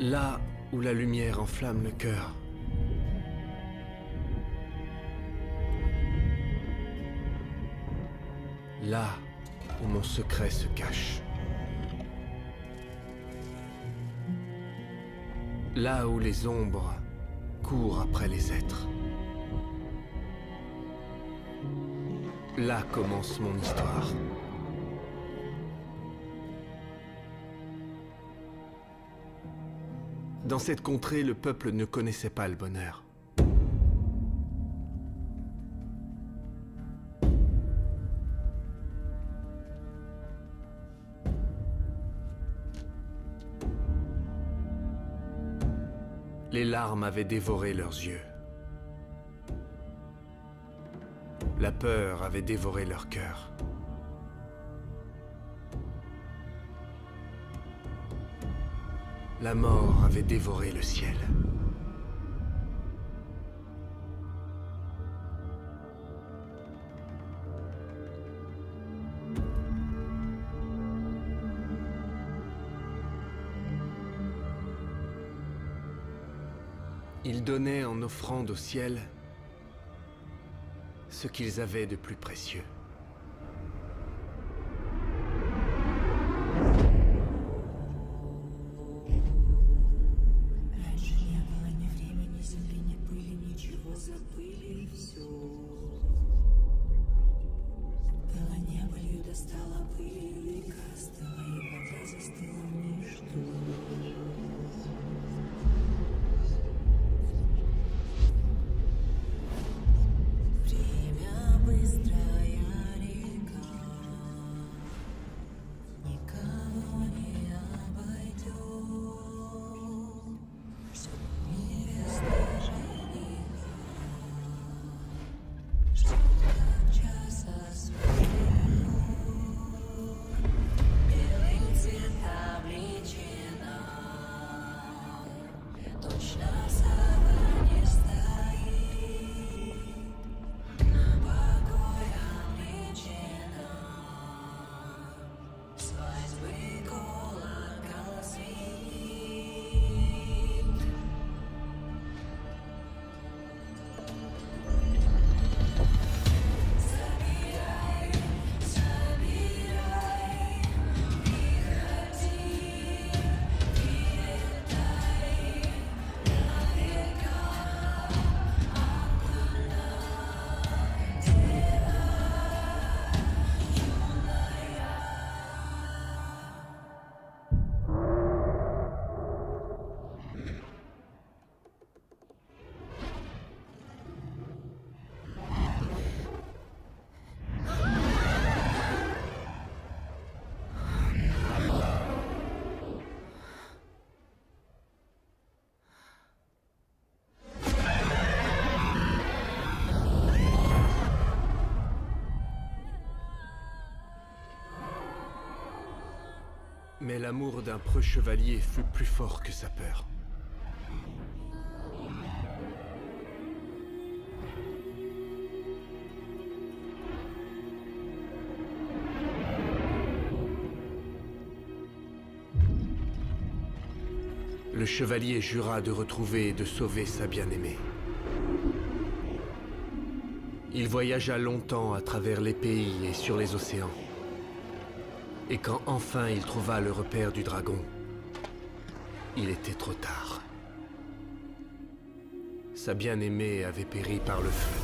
Là où la lumière enflamme le cœur. Là où mon secret se cache. Là où les ombres courent après les êtres. Là commence mon histoire. Dans cette contrée, le peuple ne connaissait pas le bonheur. Larmes avaient dévoré leurs yeux. La peur avait dévoré leur cœur. La mort avait dévoré le ciel. Ils donnaient en offrande au ciel ce qu'ils avaient de plus précieux. Mais l'amour d'un preux chevalier fut plus fort que sa peur. Le chevalier jura de retrouver et de sauver sa bien-aimée. Il voyagea longtemps à travers les pays et sur les océans. Et quand enfin il trouva le repère du dragon, il était trop tard. Sa bien-aimée avait péri par le feu.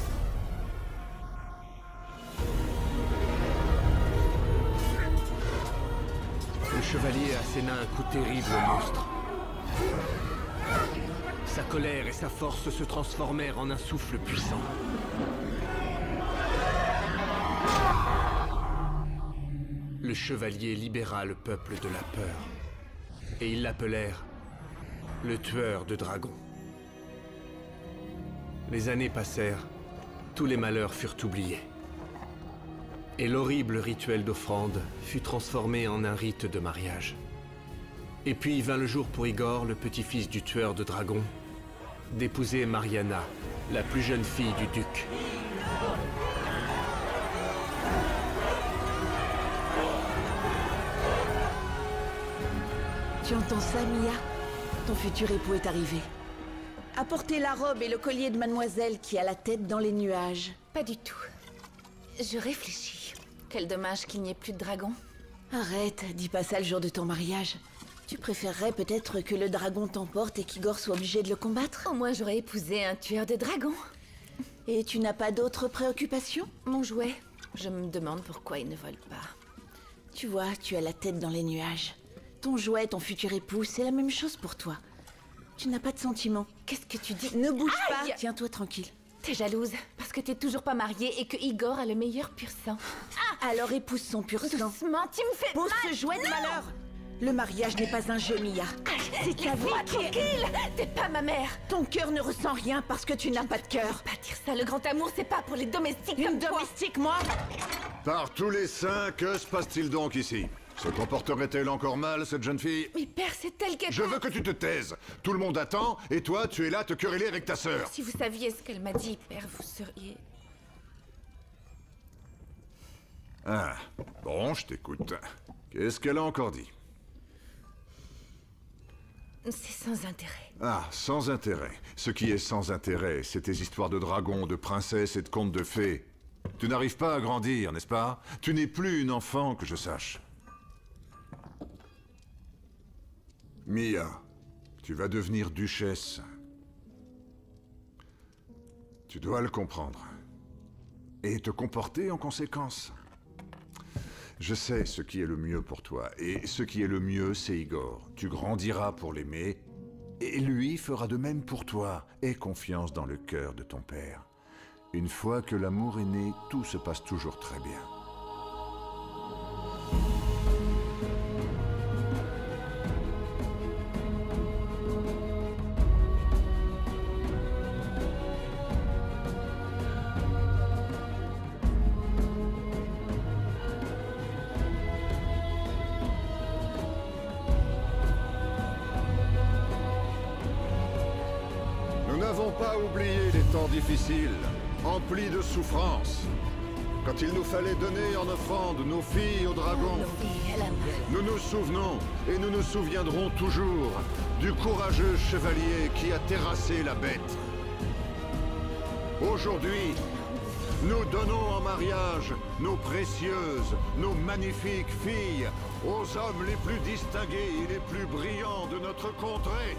Le chevalier asséna un coup terrible au monstre. Sa colère et sa force se transformèrent en un souffle puissant. Chevalier libéra le peuple de la peur. Et ils l'appelèrent le tueur de dragons. Les années passèrent, tous les malheurs furent oubliés. Et l'horrible rituel d'offrande fut transformé en un rite de mariage. Et puis vint le jour pour Igor, le petit-fils du tueur de dragons, d'épouser Mariana, la plus jeune fille du duc. Tu entends ça, Mia Ton futur époux est arrivé. Apportez la robe et le collier de mademoiselle qui a la tête dans les nuages. Pas du tout. Je réfléchis. Quel dommage qu'il n'y ait plus de dragon. Arrête, dis pas ça le jour de ton mariage. Tu préférerais peut-être que le dragon t'emporte et qu'Igor soit obligé de le combattre? Au moins j'aurais épousé un tueur de dragons. Et tu n'as pas d'autres préoccupations? Mon jouet. Je me demande pourquoi il ne vole pas. Tu vois, tu as la tête dans les nuages. Ton jouet, ton futur époux, c'est la même chose pour toi. Tu n'as pas de sentiments. Qu'est-ce que tu dis? Ne bouge Aïe pas Tiens-toi tranquille. T'es jalouse parce que t'es toujours pas mariée et que Igor a le meilleur pur sang. Alors épouse son pur sang. Doucement, tu me fais Pose mal ce jouet de Non malheur Le mariage n'est pas un jeu, Mia. C'est ta vie tranquille T'es pas ma mère Ton cœur ne ressent rien parce que tu n'as pas de cœur. Pas dire ça, le grand amour c'est pas pour les domestiques Une comme toi domestique, moi Par tous les saints, que se passe-t-il donc ici? Se comporterait-elle encore mal, cette jeune fille? Mais père, c'est elle qu'elle... Je veux que tu te taises Tout le monde attend, et toi, tu es là à te quereller avec ta sœur Si vous saviez ce qu'elle m'a dit, père, vous seriez... Ah, bon, je t'écoute. Qu'est-ce qu'elle a encore dit? C'est sans intérêt. Ah, sans intérêt. Ce qui est sans intérêt, c'est tes histoires de dragons, de princesses et de contes de fées. Tu n'arrives pas à grandir, n'est-ce pas? Tu n'es plus une enfant, que je sache. Mia, tu vas devenir duchesse. Tu dois le comprendre. Et te comporter en conséquence. Je sais ce qui est le mieux pour toi, et ce qui est le mieux, c'est Igor. Tu grandiras pour l'aimer, et lui fera de même pour toi. Aie confiance dans le cœur de ton père. Une fois que l'amour est né, tout se passe toujours très bien. Difficiles, emplis de souffrances. Quand il nous fallait donner en offrande nos filles aux dragons, nous nous souvenons et nous nous souviendrons toujours du courageux chevalier qui a terrassé la bête. Aujourd'hui, nous donnons en mariage nos précieuses, nos magnifiques filles aux hommes les plus distingués et les plus brillants de notre contrée.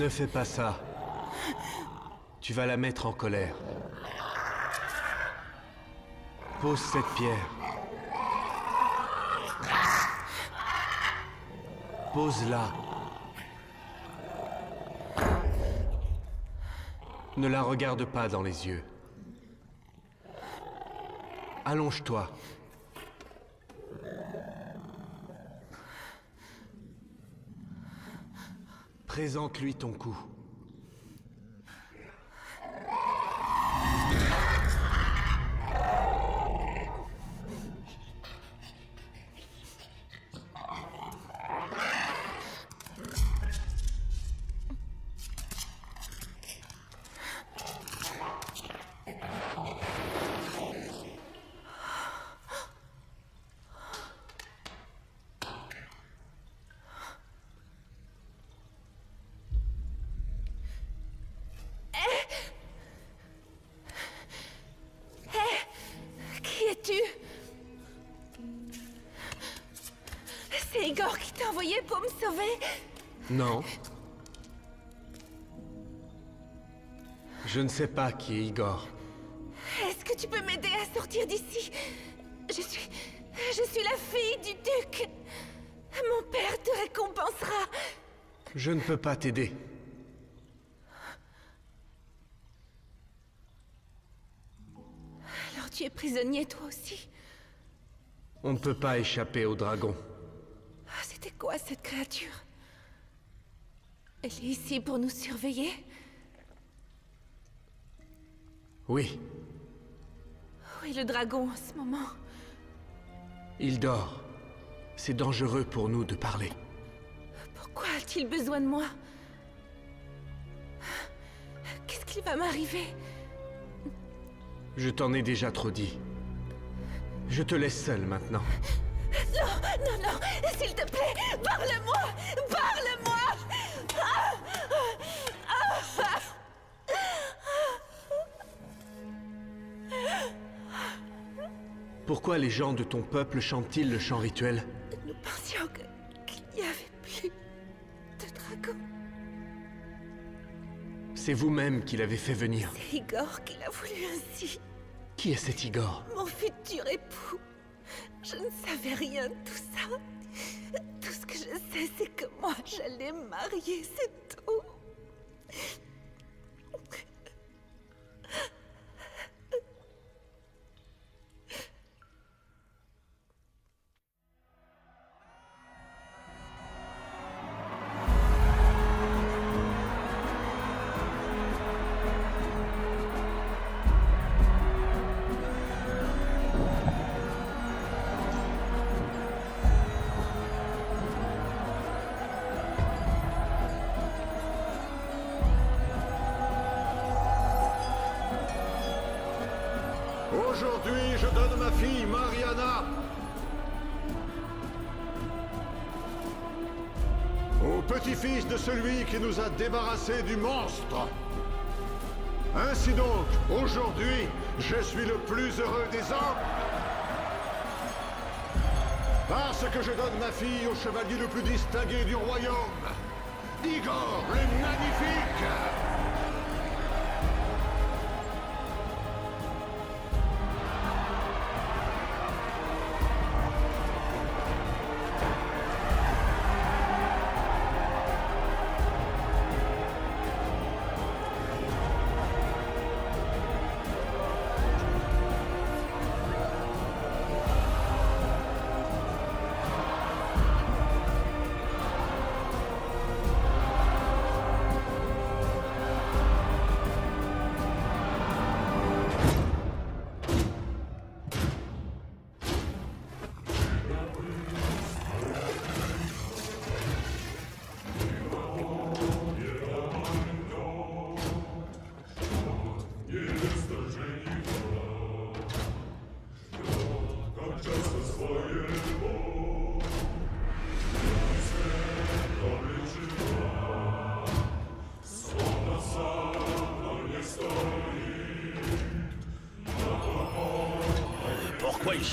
Ne fais pas ça. Tu vas la mettre en colère. Pose cette pierre. Pose-la. Ne la regarde pas dans les yeux. Allonge-toi. Présente-lui ton cou. Sais pas qui est Igor. Est-ce que tu peux m'aider à sortir d'ici? Je suis... Je suis la fille du duc Mon père te récompensera Je ne peux pas t'aider. Alors tu es prisonnier toi aussi? On ne peut pas échapper au dragon. Ah, C'était quoi cette créature? Elle est ici pour nous surveiller? Oui, Où est le dragon en ce moment il dort. C'est dangereux pour nous de parler. Pourquoi a-t-il besoin de moi? Qu'est-ce qui va m'arriver? Je t'en ai déjà trop dit. Je te laisse seul maintenant. Non, non, s'il te plaît, parle-moi Parle-moi Pourquoi les gens de ton peuple chantent-ils le chant rituel Nous pensions qu'il n'y avait plus de dragon. C'est vous-même qui l'avez fait venir. C'est Igor qui l'a voulu ainsi. Qui est cet Igor Mon futur époux. Je ne savais rien de tout ça. Tout ce que je sais, c'est que moi, j'allais me marier, c'est tout. Ma fille Mariana au petit-fils de celui qui nous a débarrassés du monstre. Ainsi donc, aujourd'hui, je suis le plus heureux des hommes. Parce que je donne ma fille au chevalier le plus distingué du royaume, Igor le Magnifique.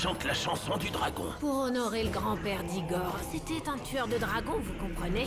Chante la chanson du dragon. Pour honorer le grand-père d'Igor, c'était un tueur de dragons, vous comprenez?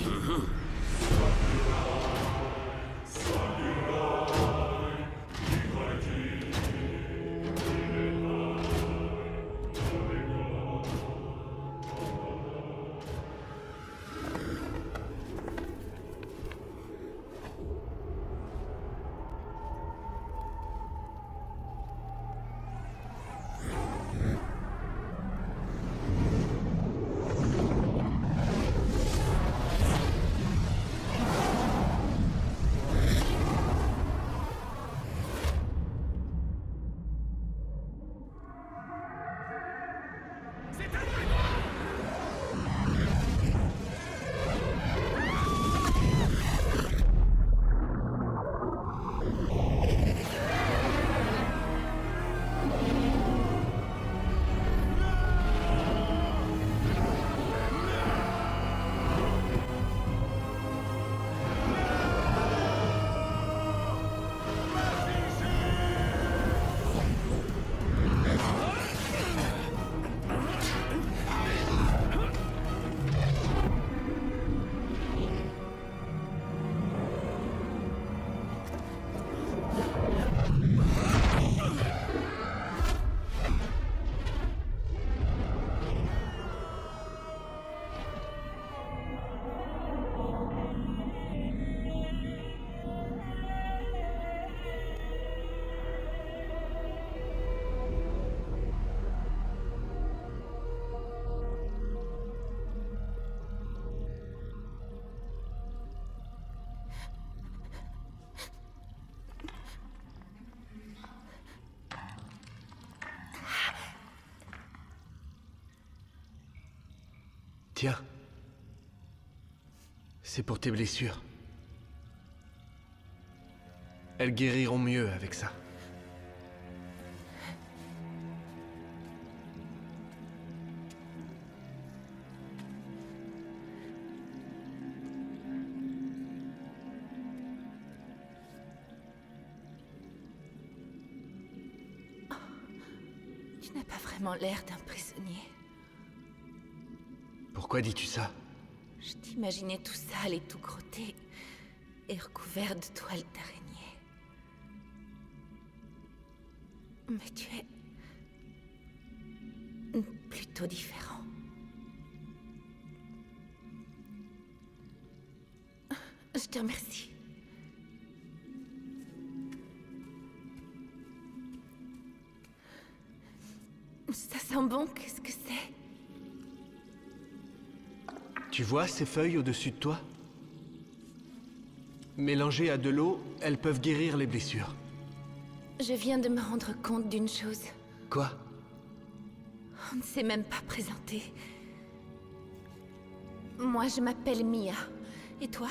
Tiens. C'est pour tes blessures. Elles guériront mieux avec ça. Tu n'as pas vraiment l'air d'un prisonnier. Pourquoi dis-tu ça? Je t'imaginais tout sale et tout crotté, et recouvert de toiles d'araignée. Mais tu vois ces feuilles au-dessus de toi Mélangées à de l'eau, elles peuvent guérir les blessures. Je viens de me rendre compte d'une chose. Quoi? On ne s'est même pas présenté. Moi, je m'appelle Mia. Et toi?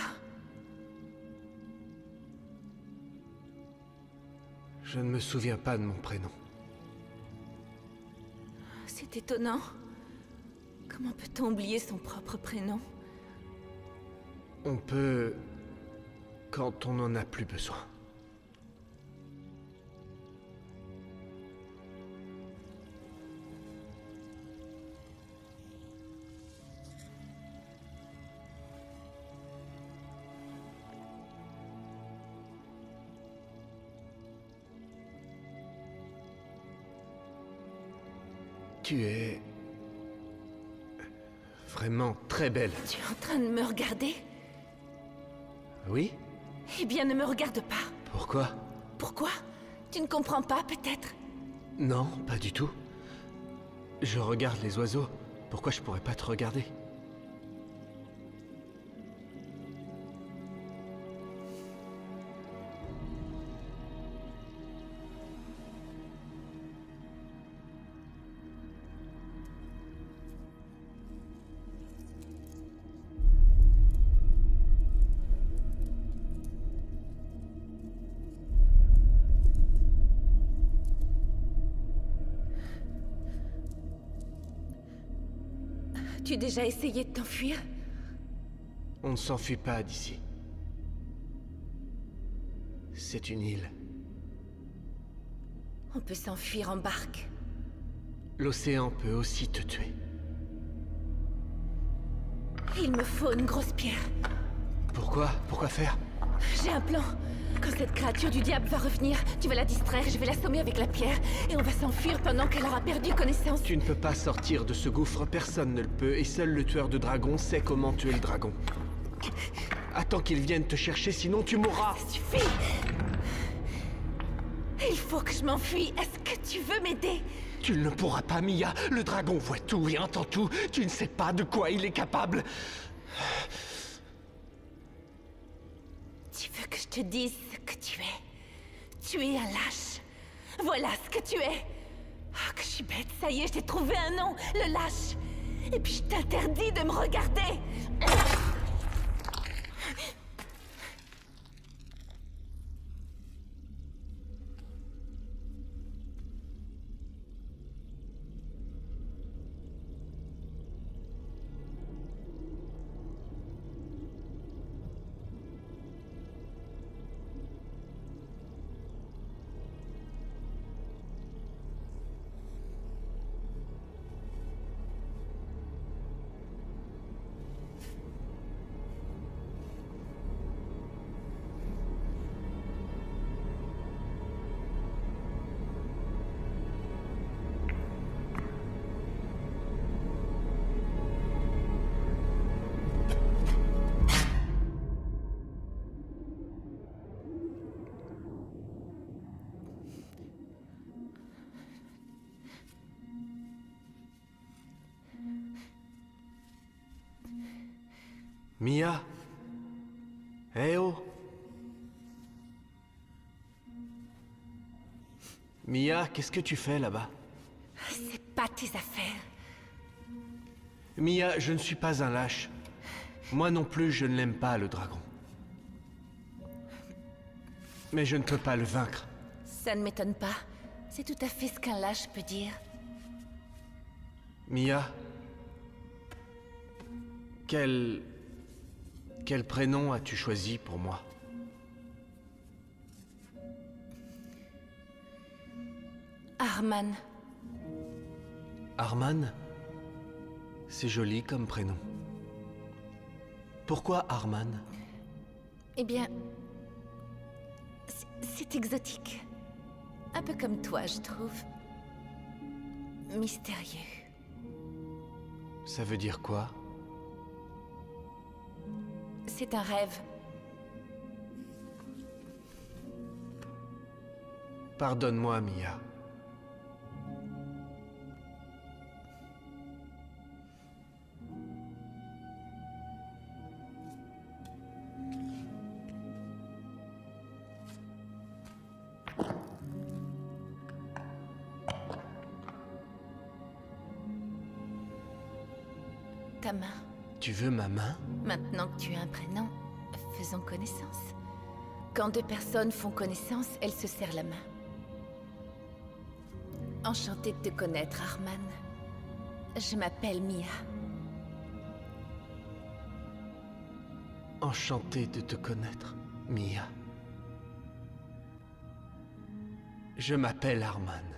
Je ne me souviens pas de mon prénom. C'est étonnant. Comment peut-on oublier son propre prénom On peut... quand on n'en a plus besoin. Tu es... vraiment très belle. Tu es en train de me regarder? Oui? Eh bien, ne me regarde pas. Pourquoi? Pourquoi? Tu ne comprends pas, peut-être? Non, pas du tout. Je regarde les oiseaux. Pourquoi je pourrais pas te regarder? As-tu déjà essayé de t'enfuir? On ne s'enfuit pas d'ici. C'est une île. On peut s'enfuir en barque. L'océan peut aussi te tuer. Il me faut une grosse pierre. Pourquoi? Pourquoi faire? J'ai un plan. Quand cette créature du diable va revenir, tu vas la distraire, je vais l'assommer avec la pierre, et on va s'enfuir pendant qu'elle aura perdu connaissance. Tu ne peux pas sortir de ce gouffre, personne ne le peut, et seul le tueur de dragons sait comment tuer le dragon. Attends qu'il vienne te chercher, sinon tu mourras Ça suffit Il faut que je m'enfuis. Est-ce que tu veux m'aider? Tu ne pourras pas, Mia Le dragon voit tout et entend tout. Tu ne sais pas de quoi il est capable. Tu veux que je te dise que tu es Tu es un lâche. Voilà ce que tu es. Ah, que je suis bête, ça y est, je t'ai trouvé un nom, le lâche. Et puis je t'interdis de me regarder. Mia? Eh oh Mia, qu'est-ce que tu fais là-bas? C'est pas tes affaires. Mia, je ne suis pas un lâche. Moi non plus, je ne l'aime pas, le dragon. Mais je ne peux pas le vaincre. Ça ne m'étonne pas. C'est tout à fait ce qu'un lâche peut dire. Mia? Quel... Quel prénom as-tu choisi pour moi Arman. Arman? C'est joli comme prénom. Pourquoi Arman? Eh bien... c'est- exotique. Un peu comme toi, je trouve. Mystérieux. Ça veut dire quoi? C'est un rêve. Pardonne-moi, Mia. Ta main. Tu veux ma main? Maintenant que tu as un prénom, faisons connaissance. Quand deux personnes font connaissance, elles se serrent la main. Enchantée de te connaître, Arman. Je m'appelle Mia. Enchanté de te connaître, Mia. Je m'appelle Arman.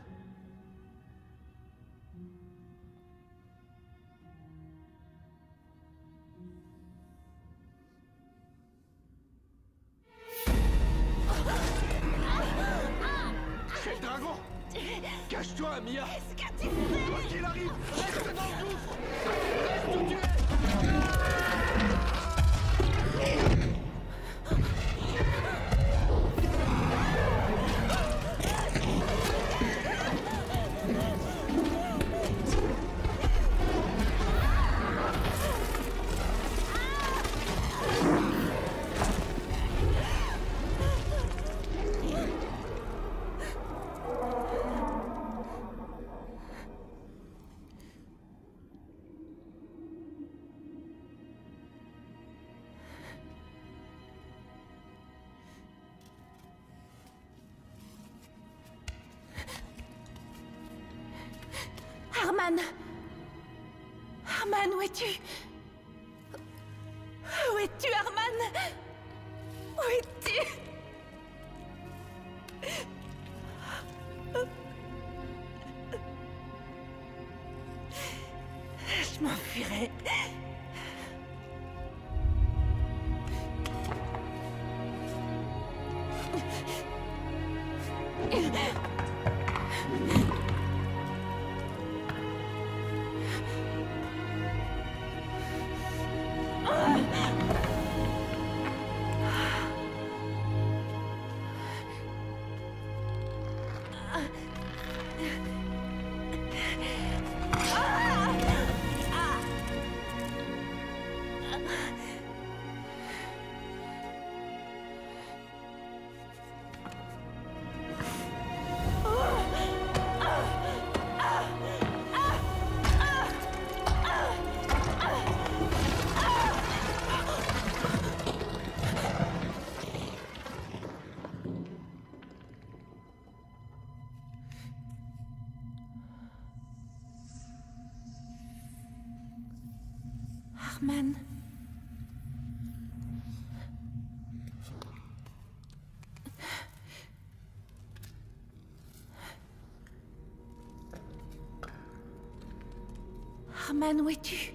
Arman, où es-tu?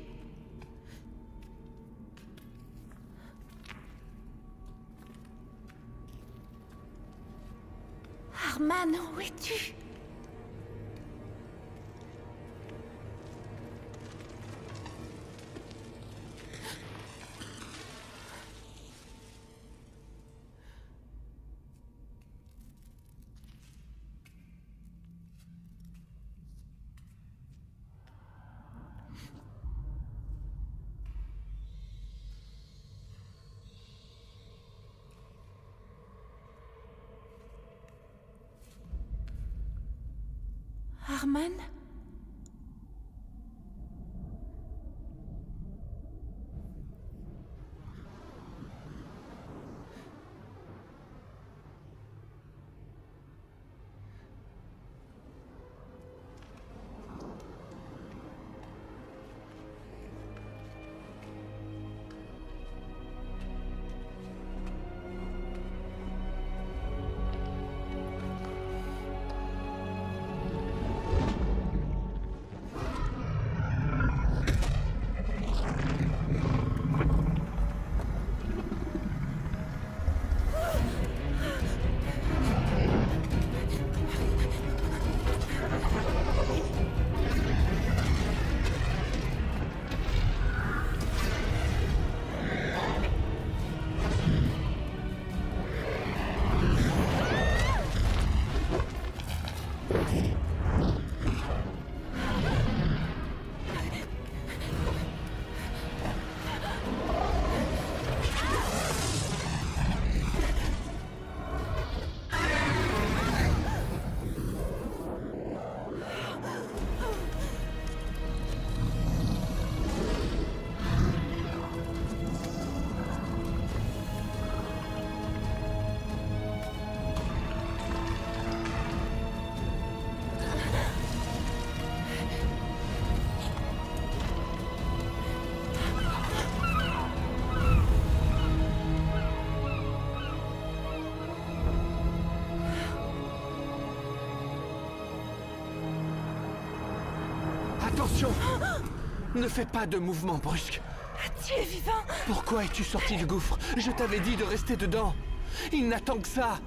Arman, où es-tu? Arman Ne fais pas de mouvement brusque. Tu es vivant Pourquoi es-tu sorti du gouffre? Je t'avais dit de rester dedans. Il n'attend que ça.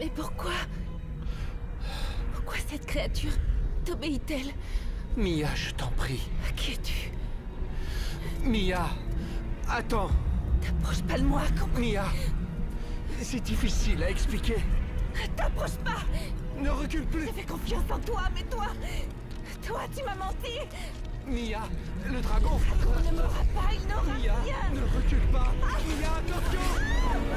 Mais pourquoi? Pourquoi cette créature t'obéit-elle? Mia, je t'en prie. Qui es-tu? Mia, attends. T'approches pas de moi, compris Mia, c'est difficile à expliquer. T'approches pas Ne recule plus. J'ai fait confiance en toi, mais toi Toi, tu m'as menti Mia, le dragon. On ne m'aura pas, il n'aura Mia, rien ne recule pas. Mia, attention.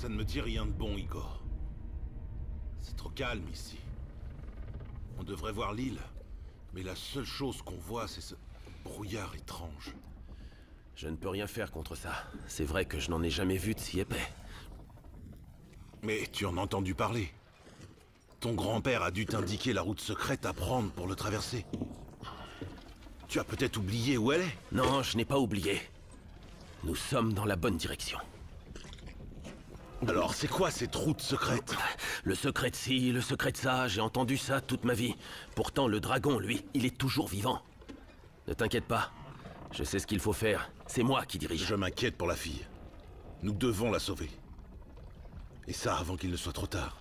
Ça ne me dit rien de bon, Igor. C'est trop calme ici. On devrait voir l'île, mais la seule chose qu'on voit, c'est ce brouillard étrange. Je ne peux rien faire contre ça. C'est vrai que je n'en ai jamais vu de si épais. Mais tu en as entendu parler. Ton grand-père a dû t'indiquer la route secrète à prendre pour le traverser. Tu as peut-être oublié où elle est Non, je n'ai pas oublié. Nous sommes dans la bonne direction. Alors c'est quoi cette route secrète Le secret de ci, le secret de ça, j'ai entendu ça toute ma vie. Pourtant, le dragon, lui, il est toujours vivant. Ne t'inquiète pas. Je sais ce qu'il faut faire. C'est moi qui dirige. Je m'inquiète pour la fille. Nous devons la sauver. Et ça avant qu'il ne soit trop tard.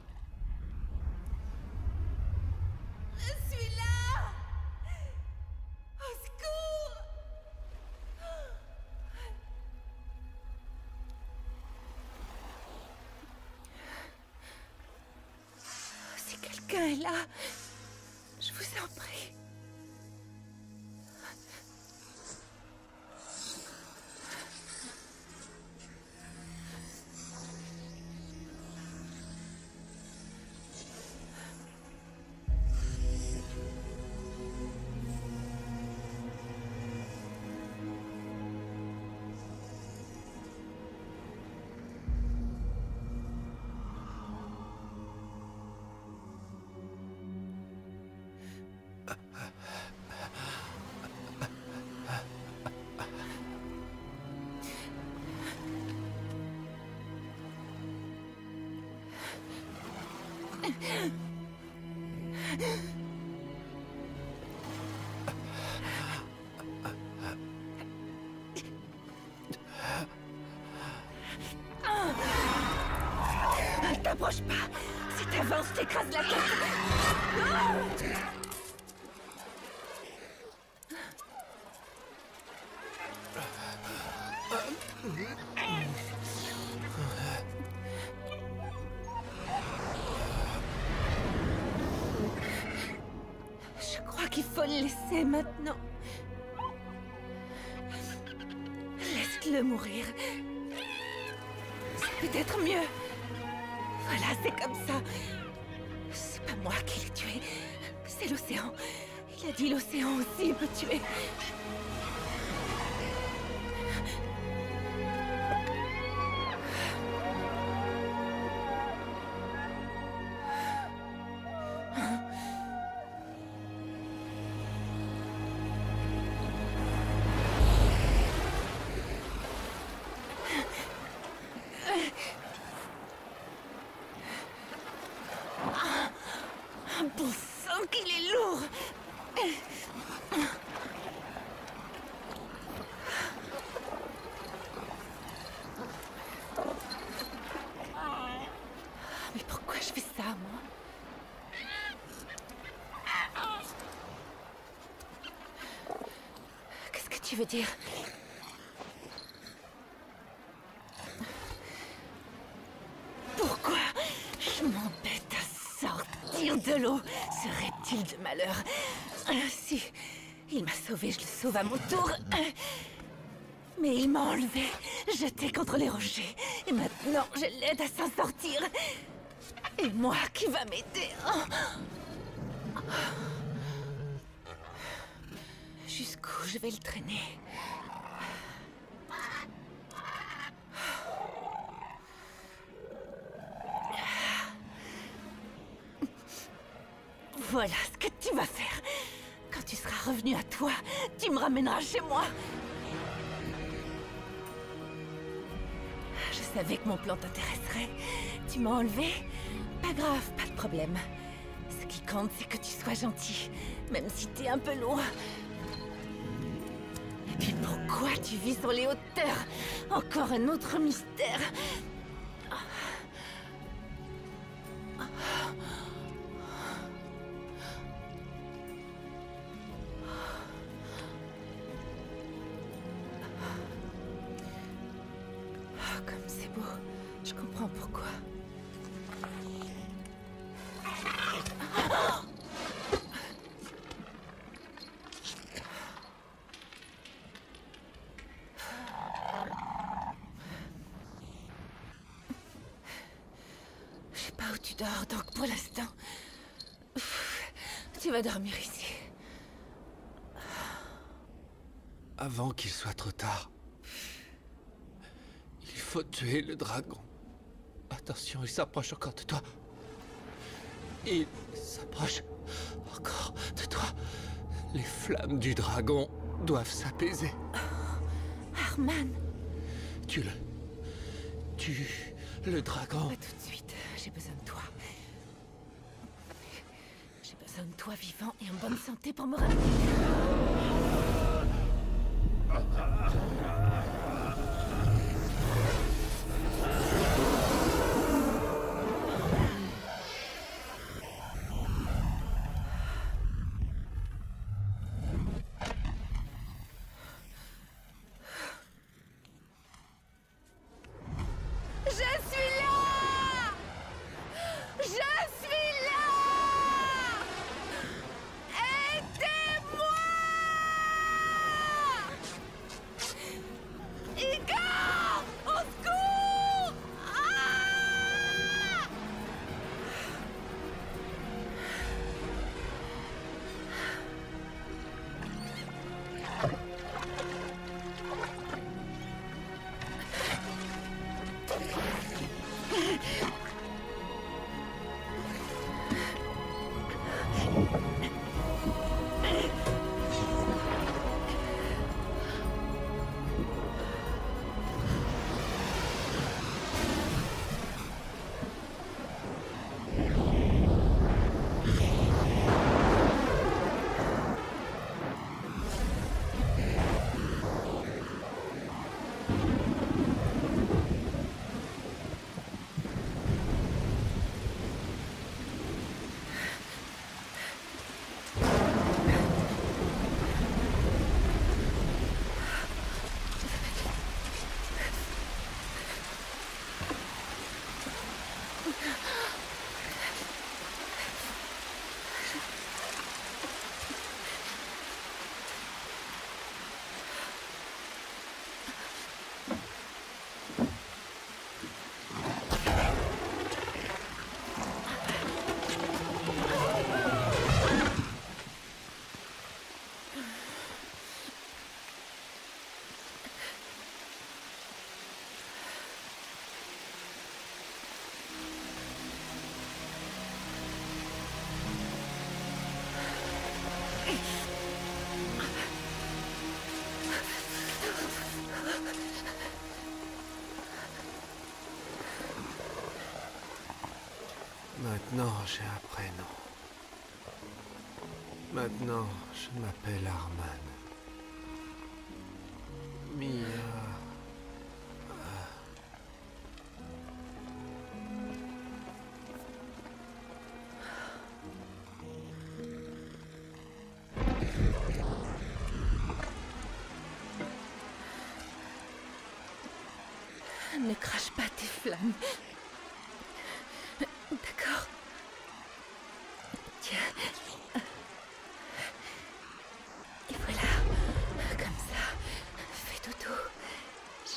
T'approche pas Si t'avances, je t'écrase la tête Je crois qu'il faut le laisser maintenant. Laisse-le mourir. C'est peut-être mieux. C'est comme ça. C'est pas moi qui l'ai tué. C'est l'océan. Il a dit l'océan aussi me tuer. Pourquoi je m'embête à sortir de l'eau, ce reptile de malheur? Si, il m'a sauvé, je le sauve à mon tour. Mais il m'a enlevé, jeté contre les rochers. Et maintenant, je l'aide à s'en sortir. Et moi qui va m'aider Oh. Je vais le traîner Voilà ce que tu vas faire. Quand tu seras revenu à toi, tu me ramèneras chez moi. Je savais que mon plan t'intéresserait. Tu m'as enlevé Pas grave, pas de problème. Ce qui compte, c'est que tu sois gentil, même si t'es un peu loin. Tu vis sur les hauteurs Encore un autre mystère. Dormir ici. Avant qu'il soit trop tard. Il faut tuer le dragon. Attention, il s'approche encore de toi. Il s'approche encore de toi. Les flammes du dragon doivent s'apaiser. Arman, Tu le... Tu... Le dragon. pas tout vivant et en bonne santé pour me ramener. Maintenant, j'ai un prénom. Maintenant, je m'appelle Arman. Mia. Ne crache pas tes flammes.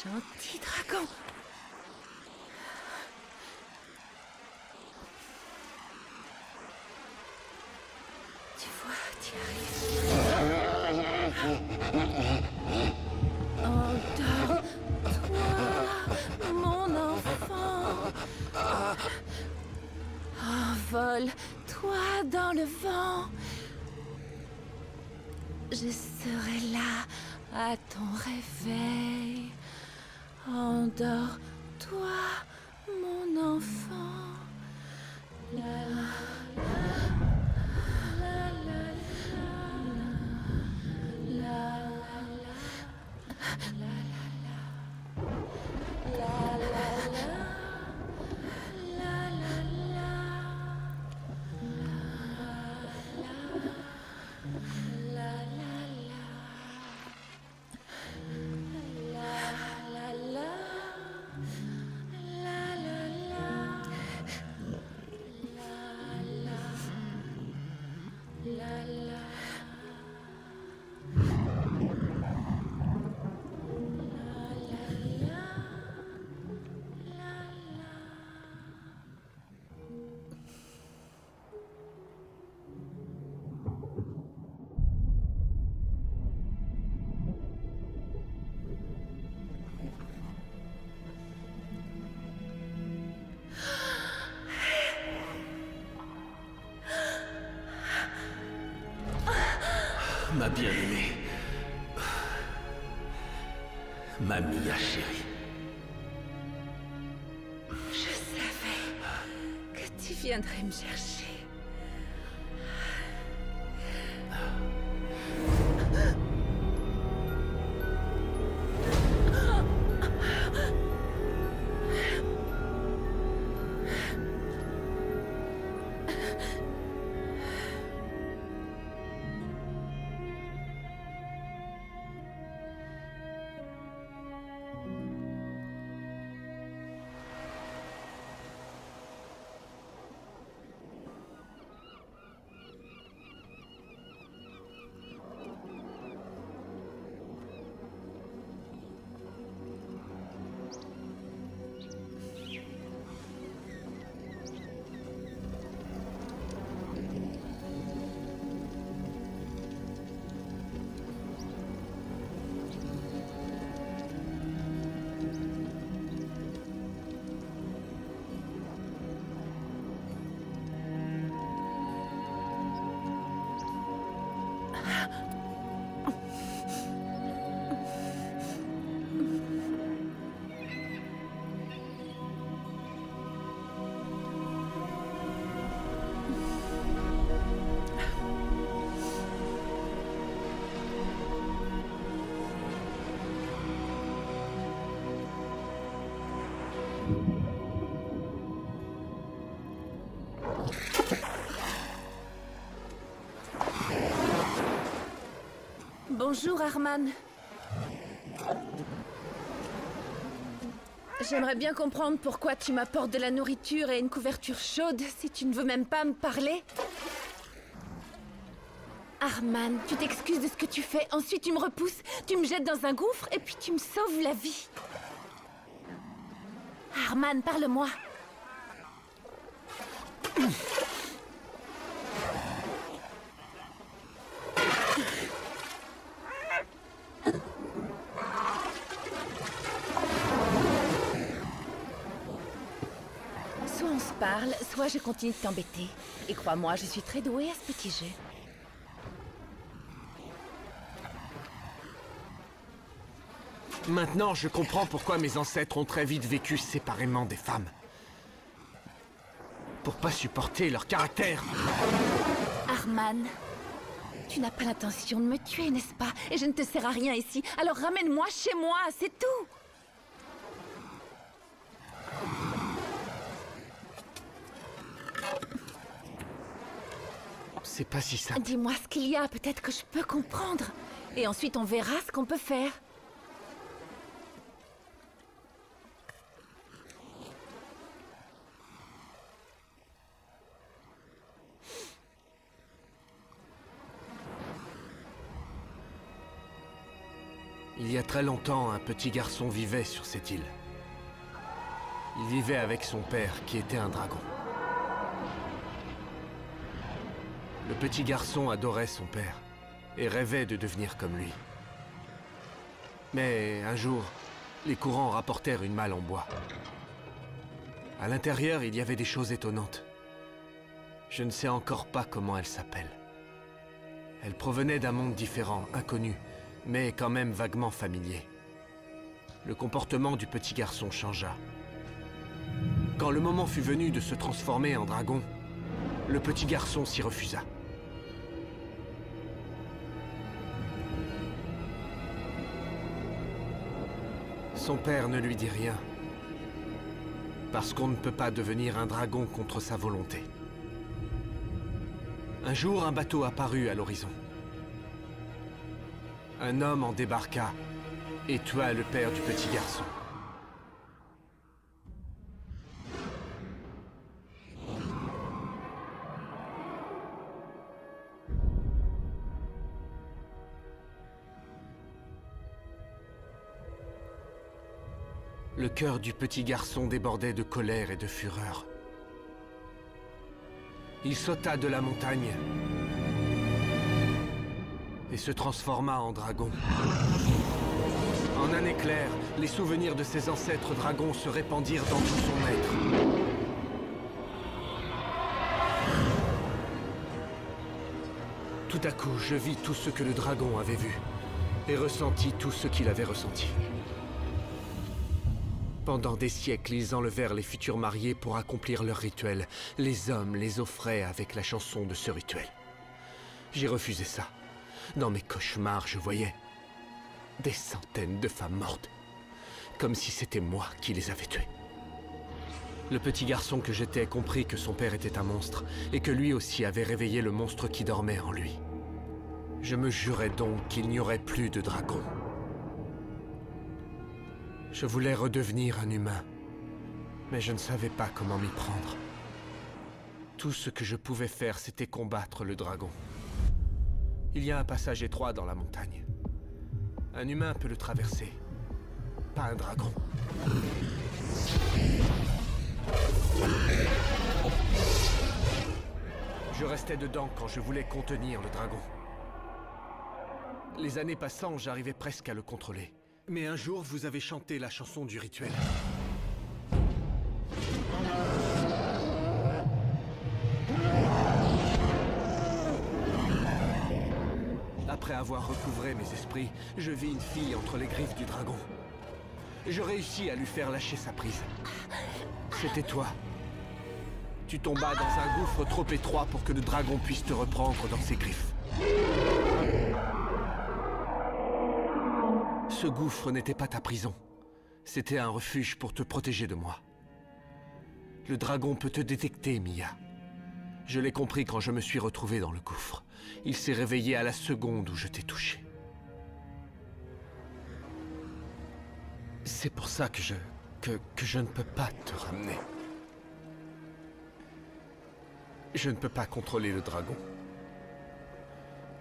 Gentil dragon. Tu vois, tu arrives. Endors-toi, mon enfant. Envole-toi dans le vent. Je serai là à ton réveil. Dor Ma bien-aimée. Ma Mia chérie. Je savais que tu viendrais me chercher. Bonjour Arman. J'aimerais bien comprendre pourquoi tu m'apportes de la nourriture et une couverture chaude si tu ne veux même pas me parler. Arman, tu t'excuses de ce que tu fais, ensuite tu me repousses, tu me jettes dans un gouffre et puis tu me sauves la vie. Arman, parle-moi. Soit on se parle, soit je continue de t'embêter. Et crois-moi, je suis très douée à ce petit jeu. Maintenant, je comprends pourquoi mes ancêtres ont très vite vécu séparément des femmes. Pour pas supporter leur caractère. Arman, tu n'as pas l'intention de me tuer, n'est-ce pas? Et je ne te sers à rien ici, alors ramène-moi chez moi, c'est tout C'est pas si simple. Dis-moi ce qu'il y a, peut-être que je peux comprendre. Et ensuite, on verra ce qu'on peut faire. Il y a très longtemps, un petit garçon vivait sur cette île. Il vivait avec son père, qui était un dragon. Le petit garçon adorait son père et rêvait de devenir comme lui. Mais un jour, les courants rapportèrent une malle en bois. À l'intérieur, il y avait des choses étonnantes. Je ne sais encore pas comment elle s'appelle. Elle provenait d'un monde différent, inconnu, mais quand même vaguement familier. Le comportement du petit garçon changea. Quand le moment fut venu de se transformer en dragon, le petit garçon s'y refusa. Son père ne lui dit rien. Parce qu'on ne peut pas devenir un dragon contre sa volonté. Un jour, un bateau apparut à l'horizon. Un homme en débarqua et tua le père du petit garçon. Le cœur du petit garçon débordait de colère et de fureur. Il sauta de la montagne et se transforma en dragon. En un éclair, les souvenirs de ses ancêtres dragons se répandirent dans son être. Tout à coup, je vis tout ce que le dragon avait vu et ressentis tout ce qu'il avait ressenti. Pendant des siècles, ils enlevèrent les futurs mariés pour accomplir leur rituel. Les hommes les offraient avec la chanson de ce rituel. J'ai refusé ça. Dans mes cauchemars, je voyais des centaines de femmes mortes. Comme si c'était moi qui les avais tuées. Le petit garçon que j'étais comprit que son père était un monstre et que lui aussi avait réveillé le monstre qui dormait en lui. Je me jurais donc qu'il n'y aurait plus de dragon. Je voulais redevenir un humain, mais je ne savais pas comment m'y prendre. Tout ce que je pouvais faire, c'était combattre le dragon. Il y a un passage étroit dans la montagne. Un humain peut le traverser, pas un dragon. Je restais dedans quand je voulais contenir le dragon. Les années passant, j'arrivais presque à le contrôler. Mais un jour, vous avez chanté la chanson du rituel. Après avoir recouvré mes esprits, je vis une fille entre les griffes du dragon. Je réussis à lui faire lâcher sa prise. C'était toi. Tu tombas dans un gouffre trop étroit pour que le dragon puisse te reprendre dans ses griffes. Ce gouffre n'était pas ta prison. C'était un refuge pour te protéger de moi. Le dragon peut te détecter, Mia. Je l'ai compris quand je me suis retrouvé dans le gouffre. Il s'est réveillé à la seconde où je t'ai touché. C'est pour ça que je... Que, que je ne peux pas te ramener. Je ne peux pas contrôler le dragon.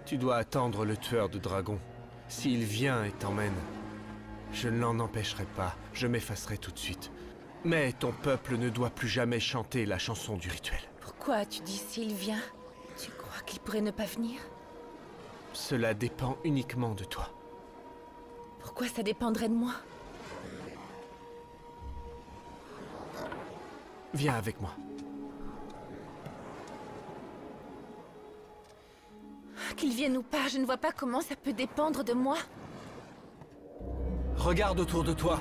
Tu dois attendre le tueur de dragons. S'il vient et t'emmène, je ne l'en empêcherai pas, je m'effacerai tout de suite. Mais ton peuple ne doit plus jamais chanter la chanson du rituel. Pourquoi tu dis s'il vient? Tu crois qu'il pourrait ne pas venir? Cela dépend uniquement de toi. Pourquoi ça dépendrait de moi? Viens avec moi. Qu'il vienne ou pas, je ne vois pas comment ça peut dépendre de moi. Regarde autour de toi.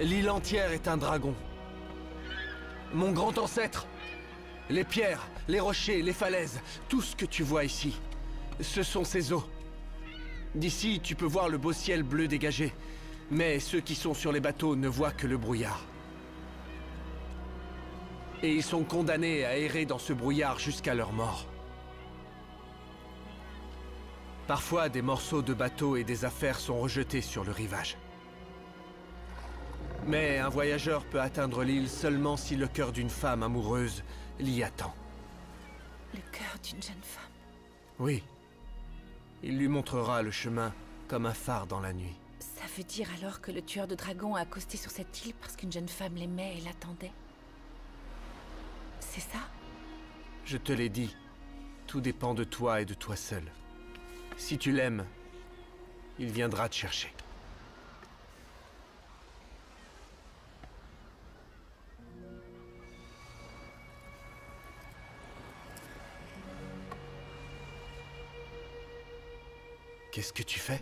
L'île entière est un dragon. Mon grand ancêtre. Les pierres, les rochers, les falaises, tout ce que tu vois ici, ce sont ces eaux. D'ici, tu peux voir le beau ciel bleu dégagé, mais ceux qui sont sur les bateaux ne voient que le brouillard. Et ils sont condamnés à errer dans ce brouillard jusqu'à leur mort. Parfois, des morceaux de bateaux et des affaires sont rejetés sur le rivage. Mais un voyageur peut atteindre l'île seulement si le cœur d'une femme amoureuse l'y attend. Le cœur d'une jeune femme. Oui. Il lui montrera le chemin comme un phare dans la nuit. Ça veut dire alors que le tueur de dragons a accosté sur cette île parce qu'une jeune femme l'aimait et l'attendait C'est ça? Je te l'ai dit, tout dépend de toi et de toi seul. Si tu l'aimes, il viendra te chercher. Qu'est-ce que tu fais?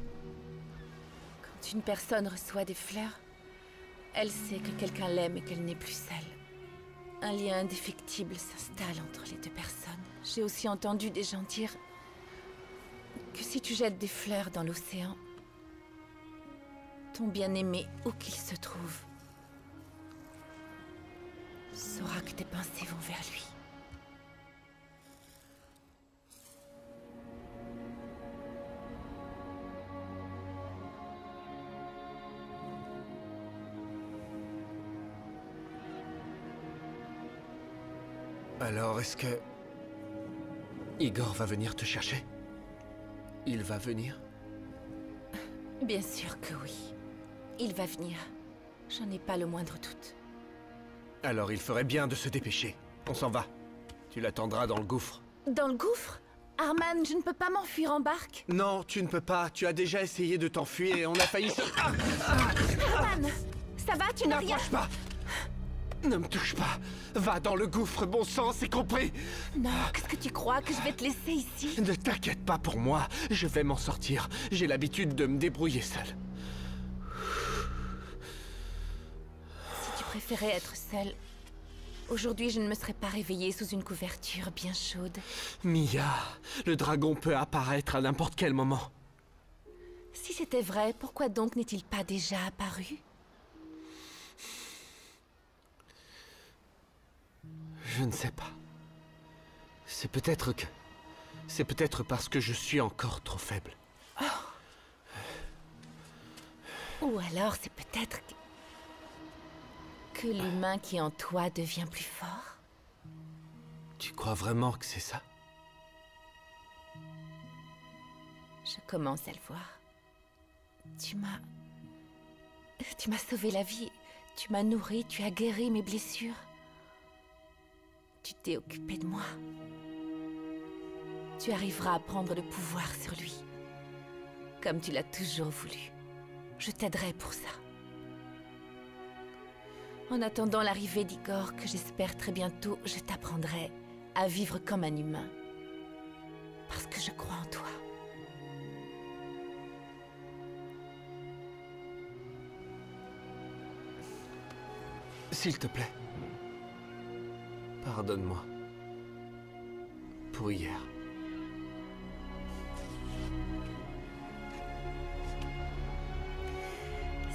Quand une personne reçoit des fleurs, elle sait que quelqu'un l'aime et qu'elle n'est plus seule. Un lien indéfectible s'installe entre les deux personnes. J'ai aussi entendu des gens dire que si tu jettes des fleurs dans l'océan, ton bien-aimé, où qu'il se trouve, saura que tes pensées vont vers lui. Alors, est-ce que... Igor va venir te chercher? Il va venir? Bien sûr que oui. Il va venir. J'en ai pas le moindre doute. Alors il ferait bien de se dépêcher. On s'en va. Tu l'attendras dans le gouffre. Dans le gouffre? Arman, je ne peux pas m'enfuir en barque. Non, tu ne peux pas. Tu as déjà essayé de t'enfuir et on a failli se... Ah Arman Ça va, tu n'as rien pas Ne me touche pas Va dans le gouffre, bon sang, c'est compris Non, qu'est-ce que tu crois que je vais te laisser ici? Ne t'inquiète pas pour moi, je vais m'en sortir. J'ai l'habitude de me débrouiller seul. Si tu préférais être seule, aujourd'hui je ne me serais pas réveillée sous une couverture bien chaude. Mia, le dragon peut apparaître à n'importe quel moment. Si c'était vrai, pourquoi donc n'est-il pas déjà apparu? Je ne sais pas. C'est peut-être que... C'est peut-être parce que je suis encore trop faible. Ou alors c'est peut-être que... que l'humain qui est en toi devient plus fort Tu crois vraiment que c'est ça? Je commence à le voir. Tu m'as... Tu m'as sauvé la vie. Tu m'as nourri, tu as guéri mes blessures. Tu t'es occupé de moi. Tu arriveras à prendre le pouvoir sur lui. Comme tu l'as toujours voulu. Je t'aiderai pour ça. En attendant l'arrivée d'Igor, que j'espère très bientôt, je t'apprendrai à vivre comme un humain. Parce que je crois en toi. S'il te plaît. Pardonne-moi. Pour hier.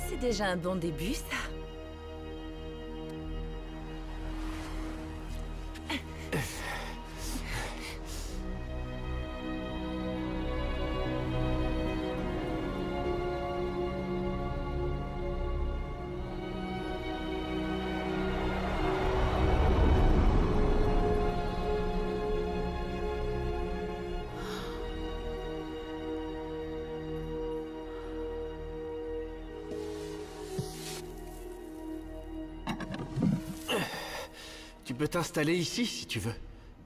C'est déjà un bon début, ça. Tu peux t'installer ici si tu veux.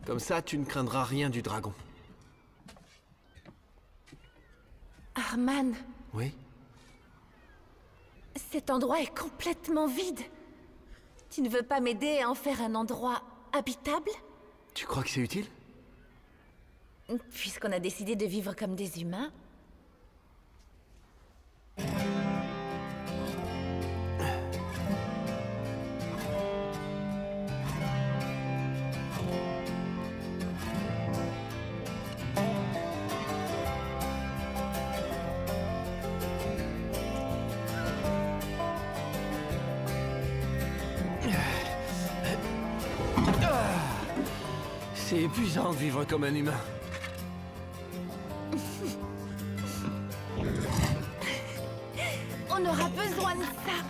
Comme ça, tu ne craindras rien du dragon. Arman, Oui? Cet endroit est complètement vide. Tu ne veux pas m'aider à en faire un endroit habitable? Tu crois que c'est utile? Puisqu'on a décidé de vivre comme des humains. C'est épuisant de vivre comme un humain. On aura besoin de ça.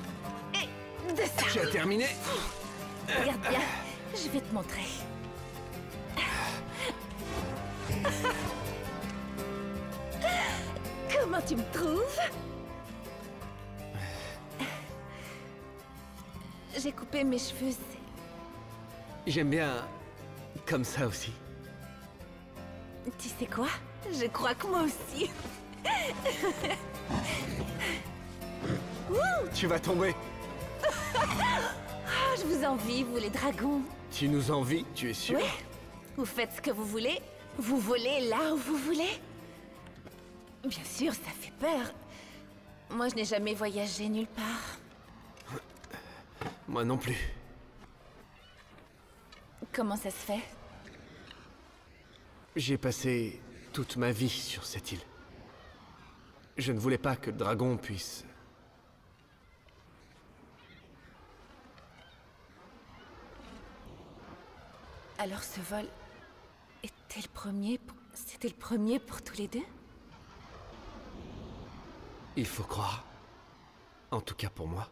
Et de ça. Tu as terminé Regarde bien, je vais te montrer. Comment tu me trouves? J'ai coupé mes cheveux. J'aime bien comme ça aussi. Tu sais quoi? Je crois que moi aussi. Tu vas tomber. Ah, je vous envie, vous les dragons. Tu nous envies, tu es sûr? Oui. Vous faites ce que vous voulez. Vous volez là où vous voulez. Bien sûr, ça fait peur. Moi, je n'ai jamais voyagé nulle part. Moi non plus. Comment ça se fait? J'ai passé toute ma vie sur cette île. Je ne voulais pas que le dragon puisse... Alors ce vol était le premier pour... C'était le premier pour tous les deux? Il faut croire. En tout cas pour moi.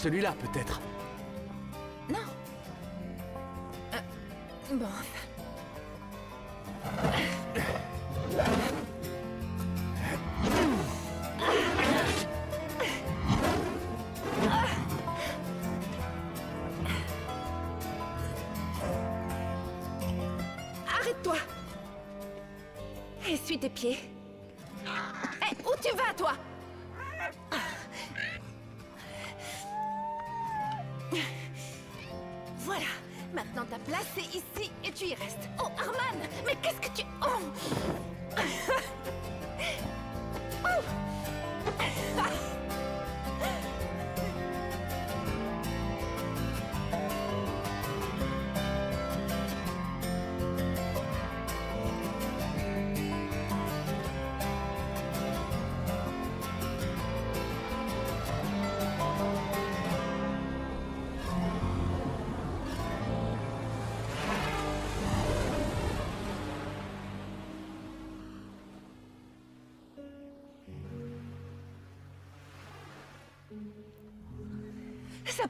Celui-là peut-être. non. Euh, bon. Arrête-toi Essuie tes pieds.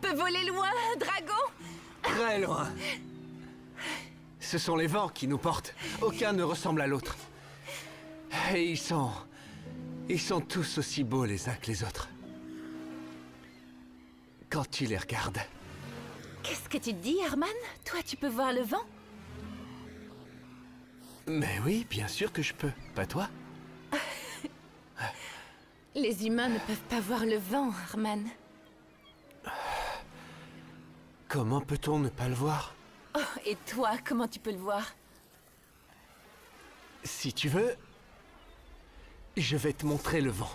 Peut voler loin, dragon Très loin. Ce sont les vents qui nous portent. Aucun ne ressemble à l'autre. Et ils sont... Ils sont tous aussi beaux les uns que les autres. Quand tu les regardes. Qu'est-ce que tu dis, Arman Toi, tu peux voir le vent? Mais oui, bien sûr que je peux. Pas toi? Les humains ne peuvent pas voir le vent, Arman. Comment peut-on ne pas le voir Oh, et toi, comment tu peux le voir Si tu veux, je vais te montrer le vent.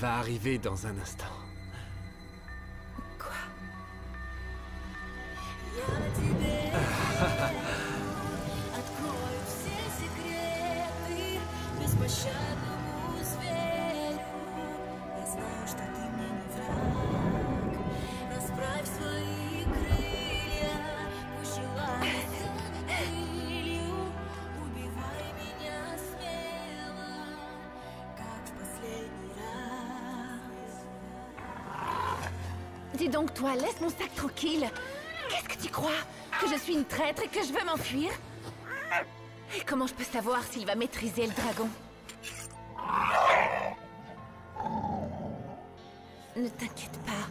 Va arriver dans un instant. Dis donc, toi, laisse mon sac tranquille. Qu'est-ce que tu crois Que je suis une traître et que je veux m'enfuir Et comment je peux savoir s'il va maîtriser le dragon Ne t'inquiète pas.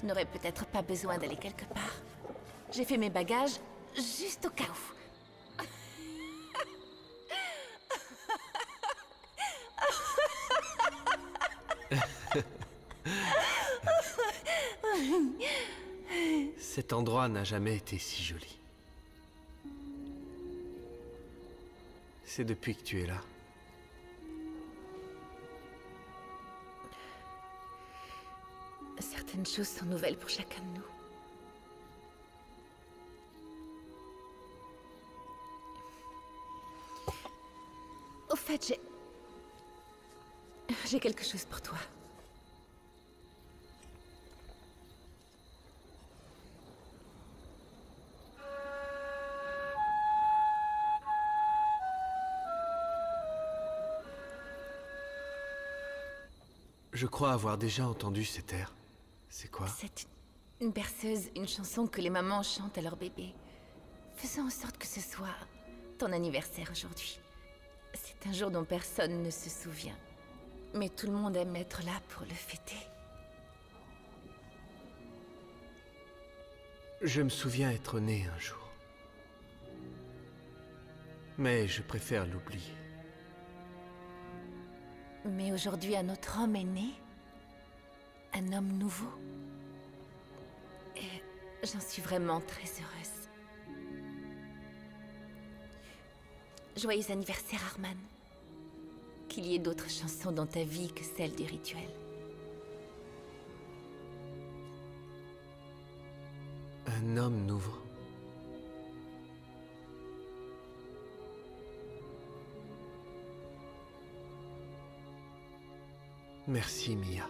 Je n'aurais peut-être pas besoin d'aller quelque part. J'ai fait mes bagages juste au cas où. Cet endroit n'a jamais été si joli. C'est depuis que tu es là. Certaines choses sont nouvelles pour chacun de nous. Au fait, j'ai... J'ai quelque chose pour toi. Je crois avoir déjà entendu cet air. C'est quoi? C'est une berceuse, une chanson que les mamans chantent à leur bébé. Faisons en sorte que ce soit ton anniversaire aujourd'hui. C'est un jour dont personne ne se souvient. Mais tout le monde aime être là pour le fêter. Je me souviens être né un jour. Mais je préfère l'oublier. Mais aujourd'hui, un autre homme est né. Un homme nouveau. Et j'en suis vraiment très heureuse. Joyeux anniversaire, Arman. Qu'il y ait d'autres chansons dans ta vie que celles du rituel. Un homme nouveau. Merci, Mia.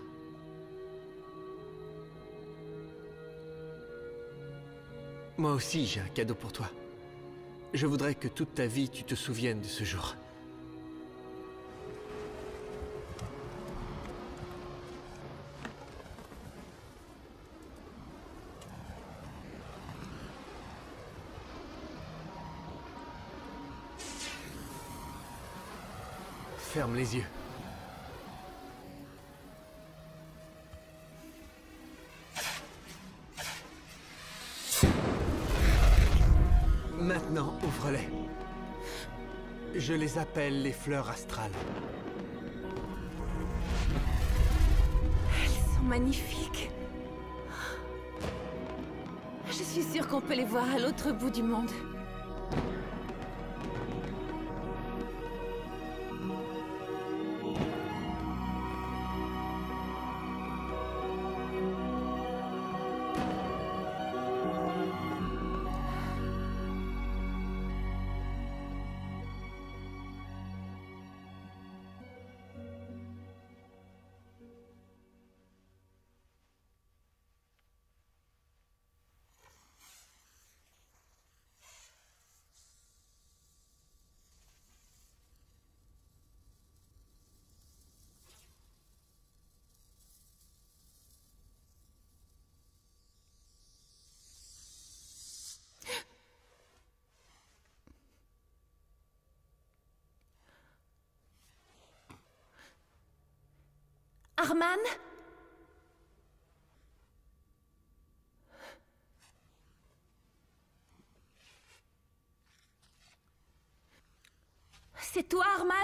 Moi aussi, j'ai un cadeau pour toi. Je voudrais que toute ta vie, tu te souviennes de ce jour. Ferme les yeux. Je les appelle les fleurs astrales. Elles sont magnifiques. Je suis sûre qu'on peut les voir à l'autre bout du monde. Arman? C'est toi, Arman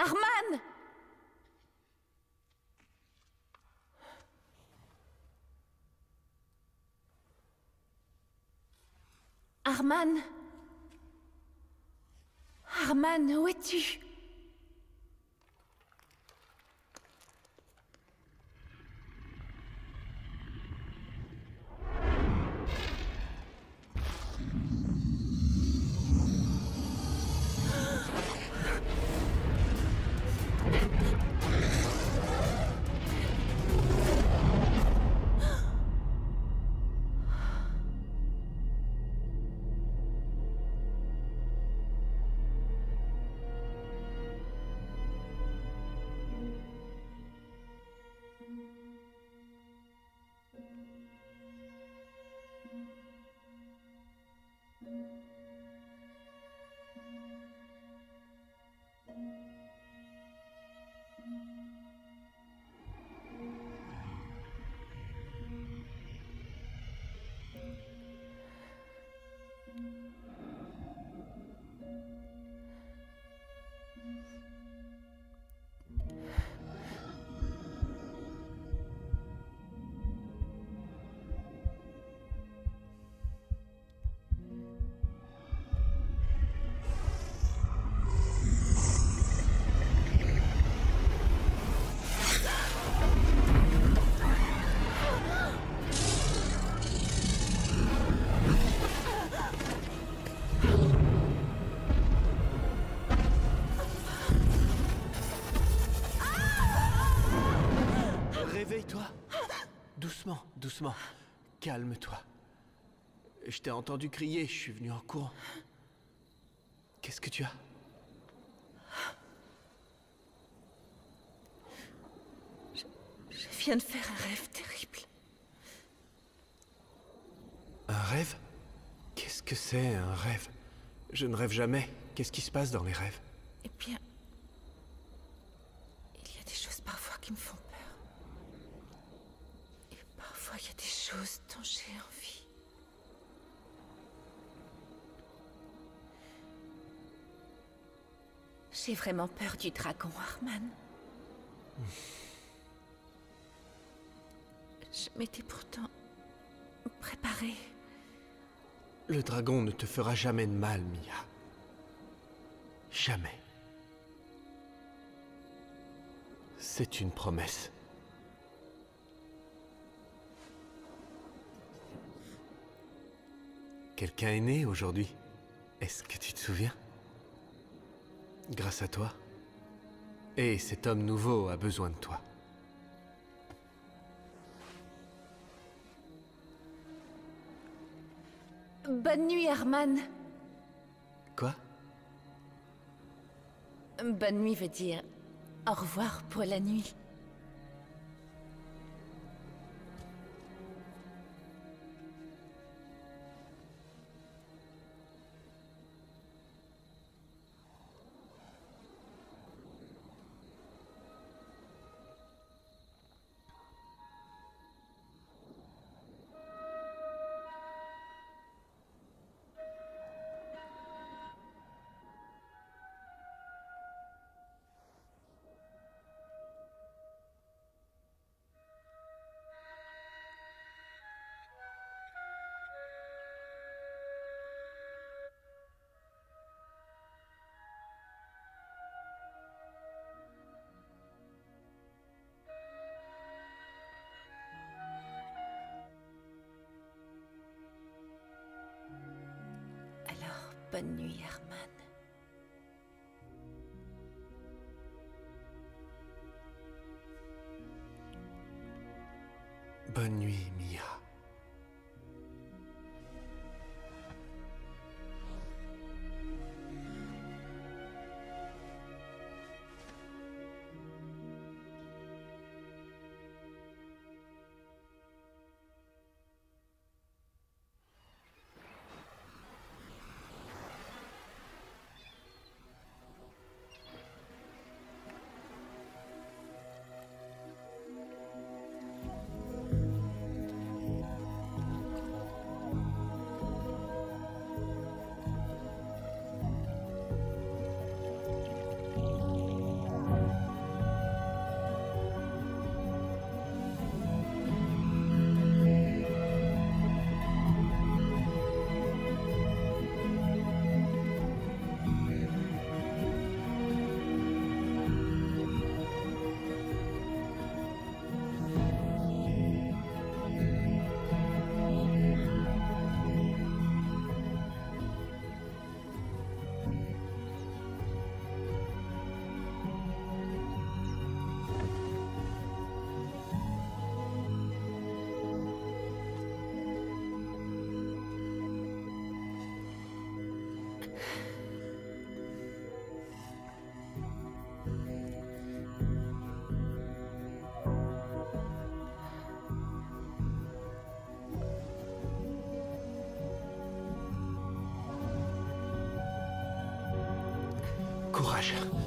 Arman Arman. Arman, où es-tu? Doucement. Calme-toi. Je t'ai entendu crier, je suis venu en courant. Qu'est-ce que tu as? Je viens de faire un rêve terrible. Un rêve? Qu'est-ce que c'est un rêve? Je ne rêve jamais. Qu'est-ce qui se passe dans les rêves? Eh bien, vraiment peur du dragon, Arman. Je m'étais pourtant préparée. Le dragon ne te fera jamais de mal, Mia. Jamais. C'est une promesse. Quelqu'un est né aujourd'hui. Est-ce que tu te souviens? Grâce à toi. Et cet homme nouveau a besoin de toi. Bonne nuit, Arman. Quoi? Bonne nuit veut dire au revoir pour la nuit. Bonne nuit, Courage.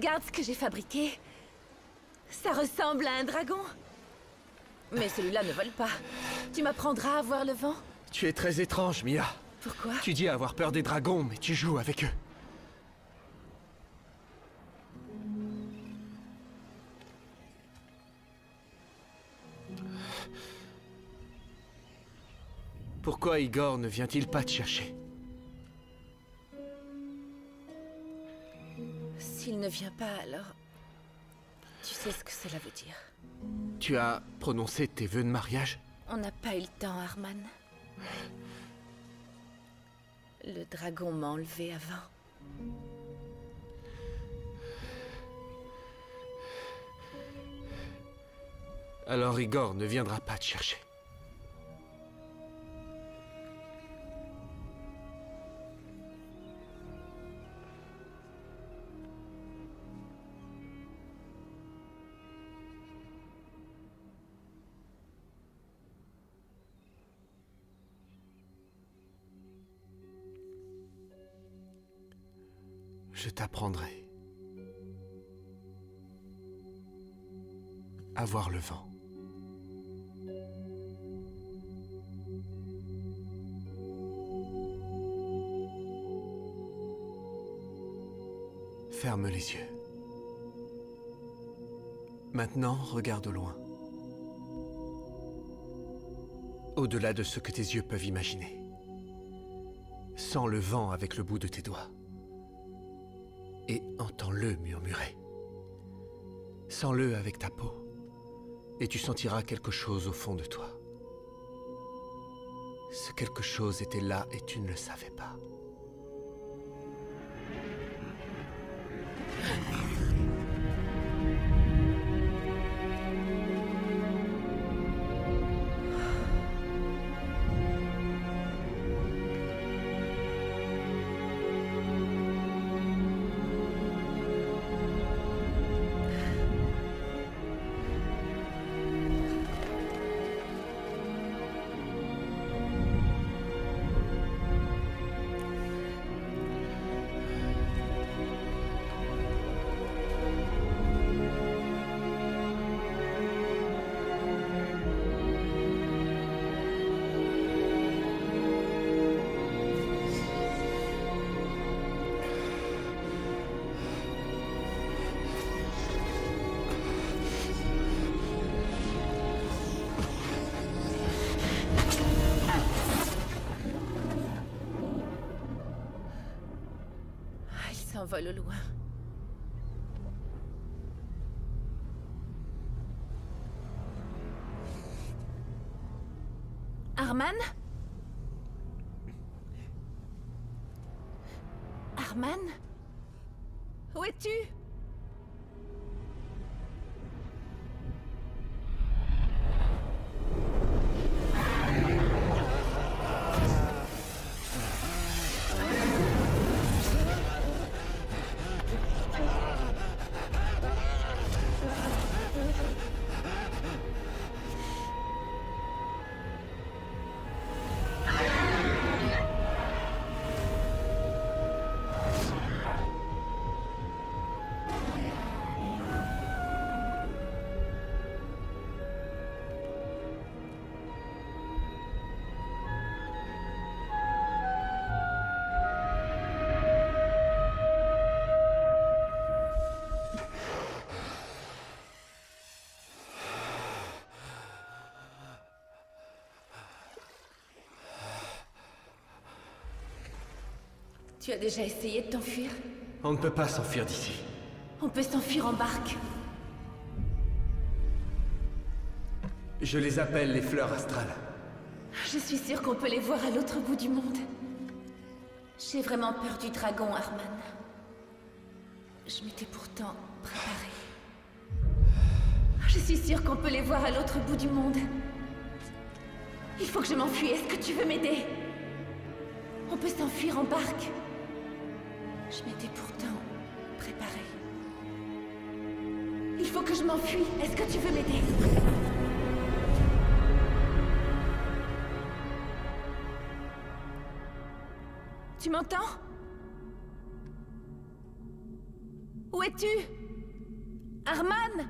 Regarde ce que j'ai fabriqué. Ça ressemble à un dragon. Mais celui-là ne vole pas. Tu m'apprendras à voir le vent Tu es très étrange, Mia. Pourquoi? Tu dis avoir peur des dragons, mais tu joues avec eux. Pourquoi Igor ne vient-il pas te chercher? S'il ne vient pas, alors... Tu sais ce que cela veut dire. Tu as prononcé tes vœux de mariage? On n'a pas eu le temps, Arman. Le dragon m'a enlevé avant. Alors Igor ne viendra pas te chercher. T'apprendrai à voir le vent. Ferme les yeux. Maintenant, regarde au loin. Au-delà de ce que tes yeux peuvent imaginer. Sens le vent avec le bout de tes doigts. Et entends-le murmurer. Sens-le avec ta peau. Et tu sentiras quelque chose au fond de toi. Ce quelque chose était là et tu ne le savais pas. Tu as déjà essayé de t'enfuir On ne peut pas s'enfuir d'ici. On peut s'enfuir en barque. Je les appelle les fleurs astrales. Je suis sûre qu'on peut les voir à l'autre bout du monde. J'ai vraiment peur du dragon, Arman. Je m'étais pourtant préparée. Je suis sûre qu'on peut les voir à l'autre bout du monde. Il faut que je m'enfuie. Est-ce que tu veux m'aider? On peut s'enfuir en barque. M'enfuie. Est-ce que tu veux m'aider? Tu m'entends? Où es-tu? Arman?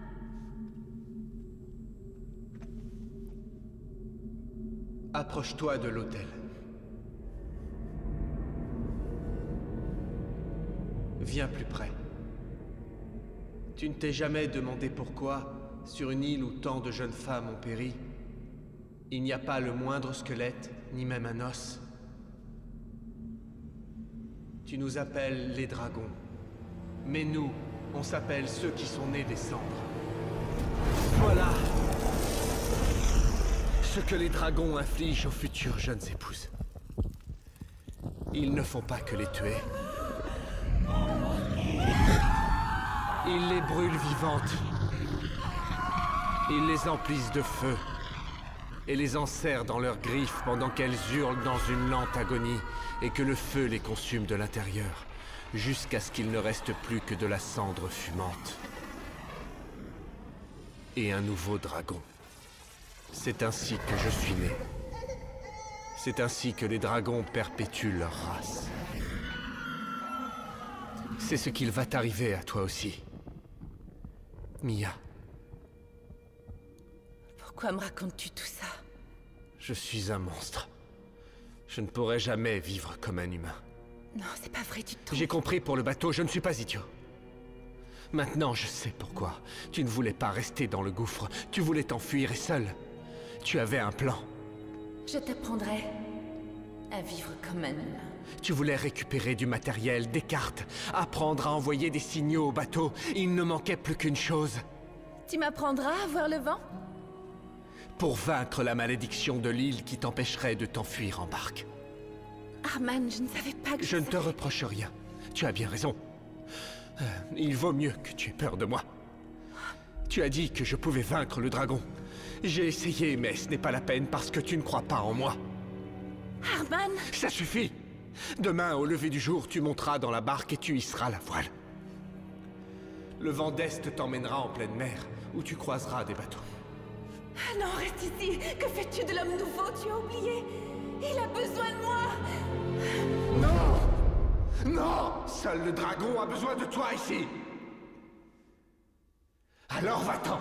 Approche-toi de l'hôtel. Viens plus près. Tu ne t'es jamais demandé pourquoi, sur une île où tant de jeunes femmes ont péri, il n'y a pas le moindre squelette, ni même un os. Tu nous appelles les dragons. Mais nous, on s'appelle ceux qui sont nés des cendres. Voilà ce que les dragons infligent aux futures jeunes épouses. Ils ne font pas que les tuer. Ils les brûlent vivantes. Ils les emplissent de feu et les enserrent dans leurs griffes pendant qu'elles hurlent dans une lente agonie et que le feu les consume de l'intérieur, jusqu'à ce qu'il ne reste plus que de la cendre fumante. Et un nouveau dragon. C'est ainsi que je suis né. C'est ainsi que les dragons perpétuent leur race. C'est ce qu'il va t'arriver à toi aussi. Mia, Pourquoi me racontes-tu tout ça? Je suis un monstre. Je ne pourrai jamais vivre comme un humain. Non, c'est pas vrai, tu te trompes. J'ai compris pour le bateau, je ne suis pas idiot. Maintenant, je sais pourquoi. Tu ne voulais pas rester dans le gouffre. Tu voulais t'enfuir et seul. Tu avais un plan. Je t'apprendrai à vivre comme un humain. Tu voulais récupérer du matériel, des cartes, apprendre à envoyer des signaux au bateau. Il ne manquait plus qu'une chose. Tu m'apprendras à voir le vent Pour vaincre la malédiction de l'île qui t'empêcherait de t'enfuir en barque. Arman, je ne savais pas que Je ne te reproche rien. Tu as bien raison. Euh, Il vaut mieux que tu aies peur de moi. Tu as dit que je pouvais vaincre le dragon. J'ai essayé, mais ce n'est pas la peine parce que tu ne crois pas en moi. Arman Ça suffit Demain, au lever du jour, tu monteras dans la barque et tu hisseras la voile. Le vent d'Est t'emmènera en pleine mer, où tu croiseras des bateaux. Ah Non, reste ici. Que fais-tu de l'homme nouveau? Tu as oublié. Il a besoin de moi. Non! Non! Seul le dragon a besoin de toi ici. Alors va-t'en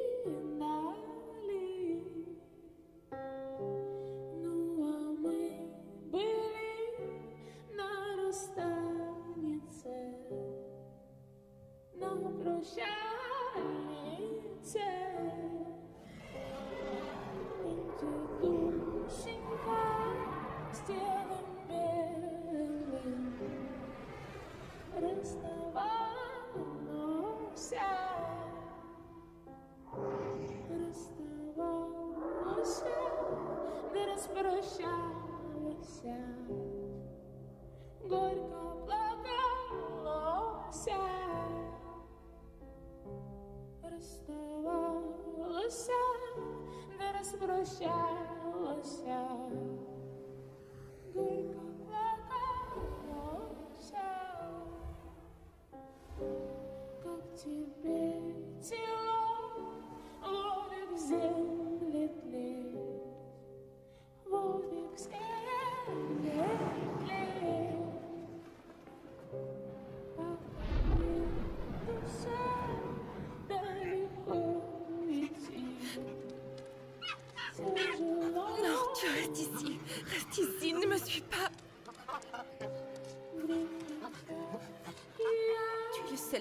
Non,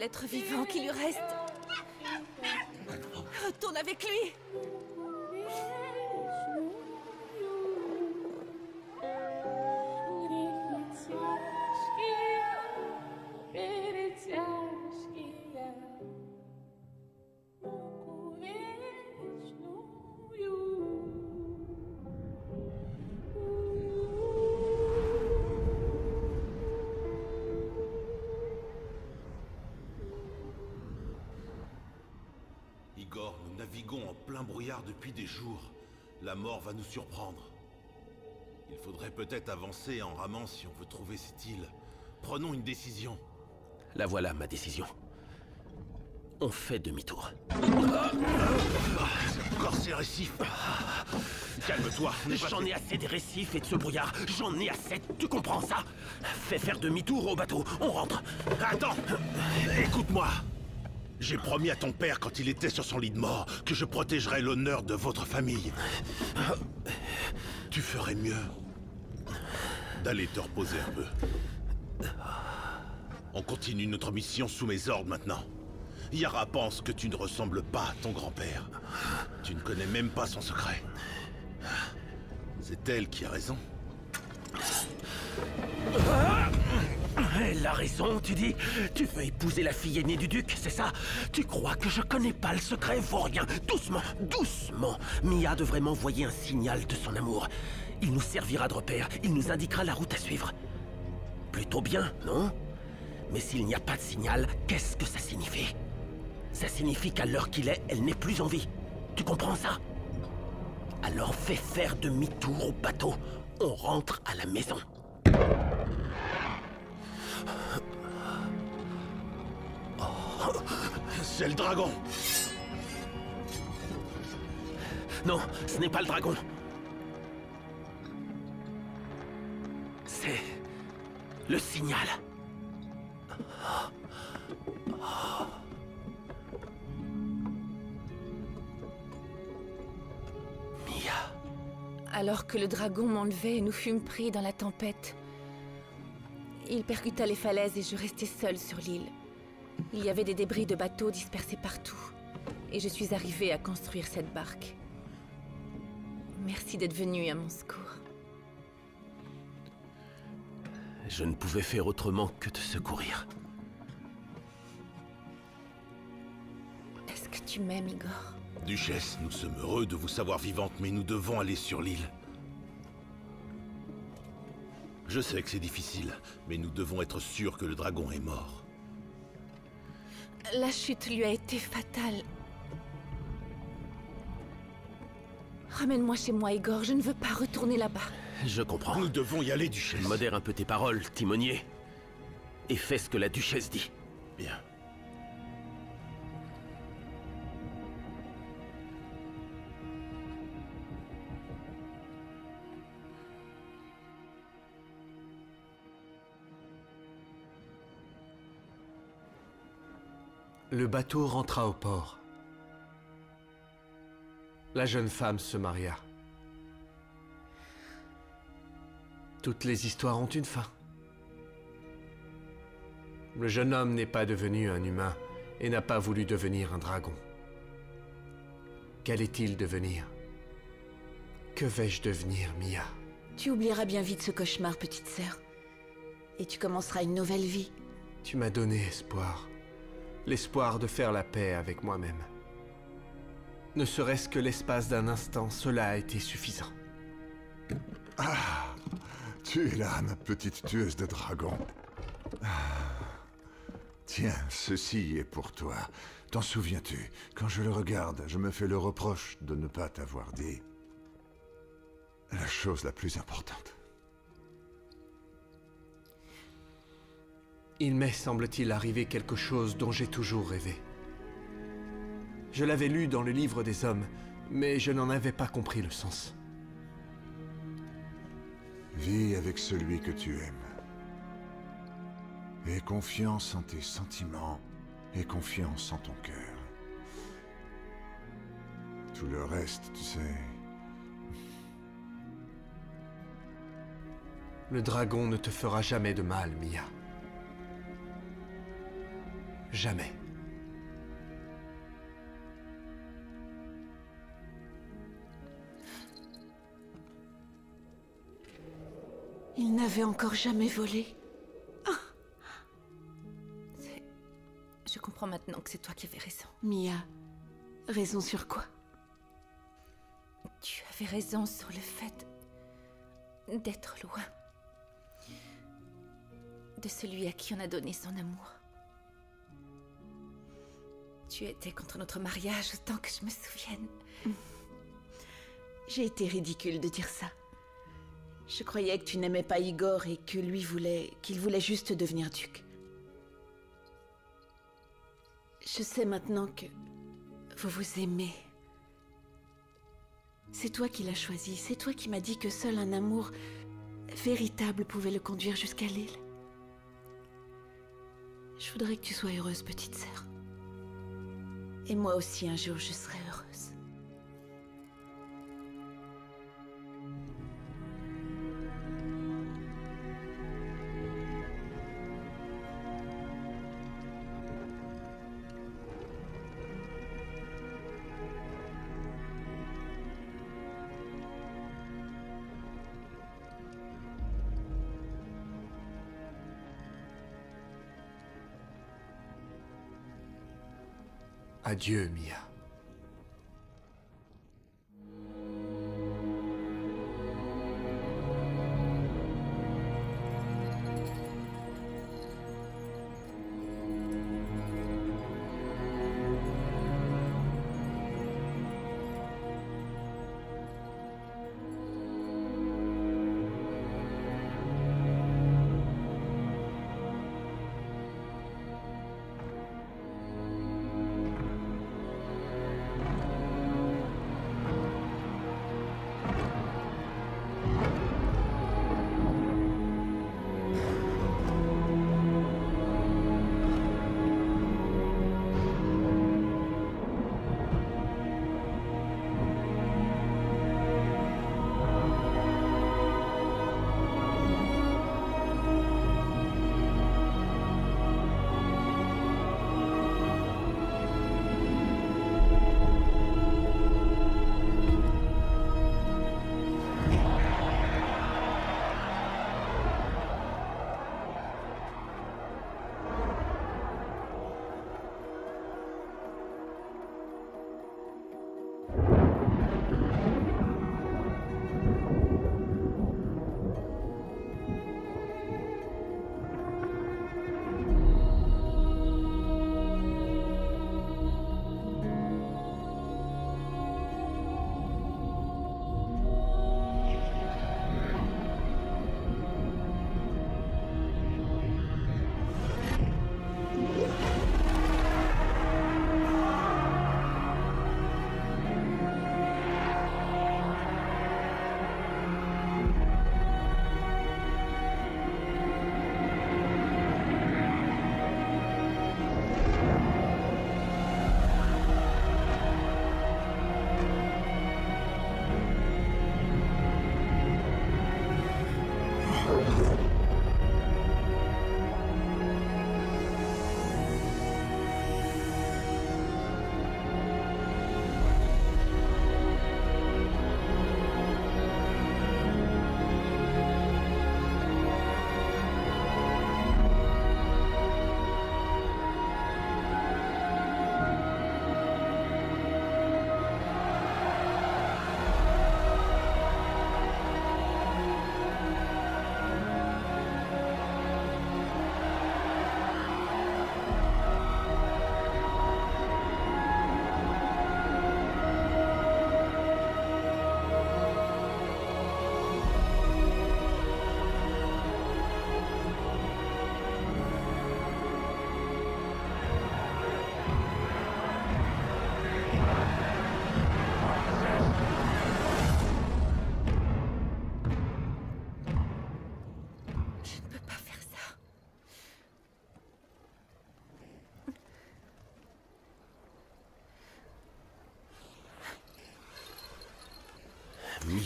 Tu es le seul être vivant qui lui reste. Retourne avec lui va nous surprendre. Il faudrait peut-être avancer en ramant si on veut trouver cette île. Prenons une décision. La voilà, ma décision. On fait demi-tour. Encore ces récifs Calme-toi, J'en ai assez des récifs et de ce brouillard. J'en ai assez, tu comprends ça? Fais faire demi-tour au bateau, on rentre. Attends Écoute-moi J'ai promis à ton père quand il était sur son lit de mort que je protégerais l'honneur de votre famille. Tu ferais mieux d'aller te reposer un peu. On continue notre mission sous mes ordres maintenant. Yara pense que tu ne ressembles pas à ton grand-père. Tu ne connais même pas son secret. C'est elle qui a raison. Elle a raison, tu dis Tu veux épouser la fille aînée du duc, c'est ça? Tu crois que je connais pas le secret vaurien? Doucement, doucement Mia devrait m'envoyer un signal de son amour. Il nous servira de repère, il nous indiquera la route à suivre. Plutôt bien, non? Mais s'il n'y a pas de signal, qu'est-ce que ça signifie? Ça signifie qu'à l'heure qu'il est, elle n'est plus en vie. Tu comprends ça? Alors fais faire demi-tour au bateau. On rentre à la maison. C'est le dragon Non, ce n'est pas le dragon. C'est le signal. Mia, Alors que le dragon m'enlevait et nous fûmes pris dans la tempête, il percuta les falaises et je restai seule sur l'île. Il y avait des débris de bateaux dispersés partout, et je suis arrivée à construire cette barque. Merci d'être venu à mon secours. je ne pouvais faire autrement que te secourir. Est-ce que tu m'aimes, Igor? Duchesse, nous sommes heureux de vous savoir vivante, mais nous devons aller sur l'île. Je sais que c'est difficile, mais nous devons être sûrs que le dragon est mort. La chute lui a été fatale. Ramène-moi chez moi, Igor. Je ne veux pas retourner là-bas. Je comprends. Nous devons y aller, Duchesse. Modère un peu tes paroles, timonier. Et fais ce que la duchesse dit. Bien. Le bateau rentra au port. La jeune femme se maria. Toutes les histoires ont une fin. Le jeune homme n'est pas devenu un humain et n'a pas voulu devenir un dragon. Qu'allait-il devenir? Que vais-je devenir, Mia? Tu oublieras bien vite ce cauchemar, petite sœur. Et tu commenceras une nouvelle vie. Tu m'as donné espoir. L'espoir de faire la paix avec moi-même. Ne serait-ce que l'espace d'un instant, cela a été suffisant. Tu es là, ma petite tueuse de dragons. Ah. Tiens, ceci est pour toi. T'en souviens-tu? Quand je le regarde, je me fais le reproche de ne pas t'avoir dit la chose la plus importante. Il m'est, semble-t-il, arrivé quelque chose dont j'ai toujours rêvé. Je l'avais lu dans le livre des hommes, mais je n'en avais pas compris le sens. Vis avec celui que tu aimes. Aie confiance en tes sentiments et confiance en ton cœur. Tout le reste, tu sais, Le dragon ne te fera jamais de mal, Mia. Jamais. Il n'avait encore jamais volé. Je comprends maintenant que c'est toi qui avais raison. Mia, raison sur quoi? Tu avais raison sur le fait d'être loin de celui à qui on a donné son amour. Tu étais contre notre mariage autant que je me souvienne. J'ai été ridicule de dire ça. Je croyais que tu n'aimais pas Igor et que lui voulait... qu'il voulait juste devenir duc. Je sais maintenant que vous vous aimez. C'est toi qui l'as choisi, c'est toi qui m'as dit que seul un amour véritable pouvait le conduire jusqu'à l'île. Je voudrais que tu sois heureuse, petite sœur. Et moi aussi, un jour, je serai heureuse. Adieu, Mia.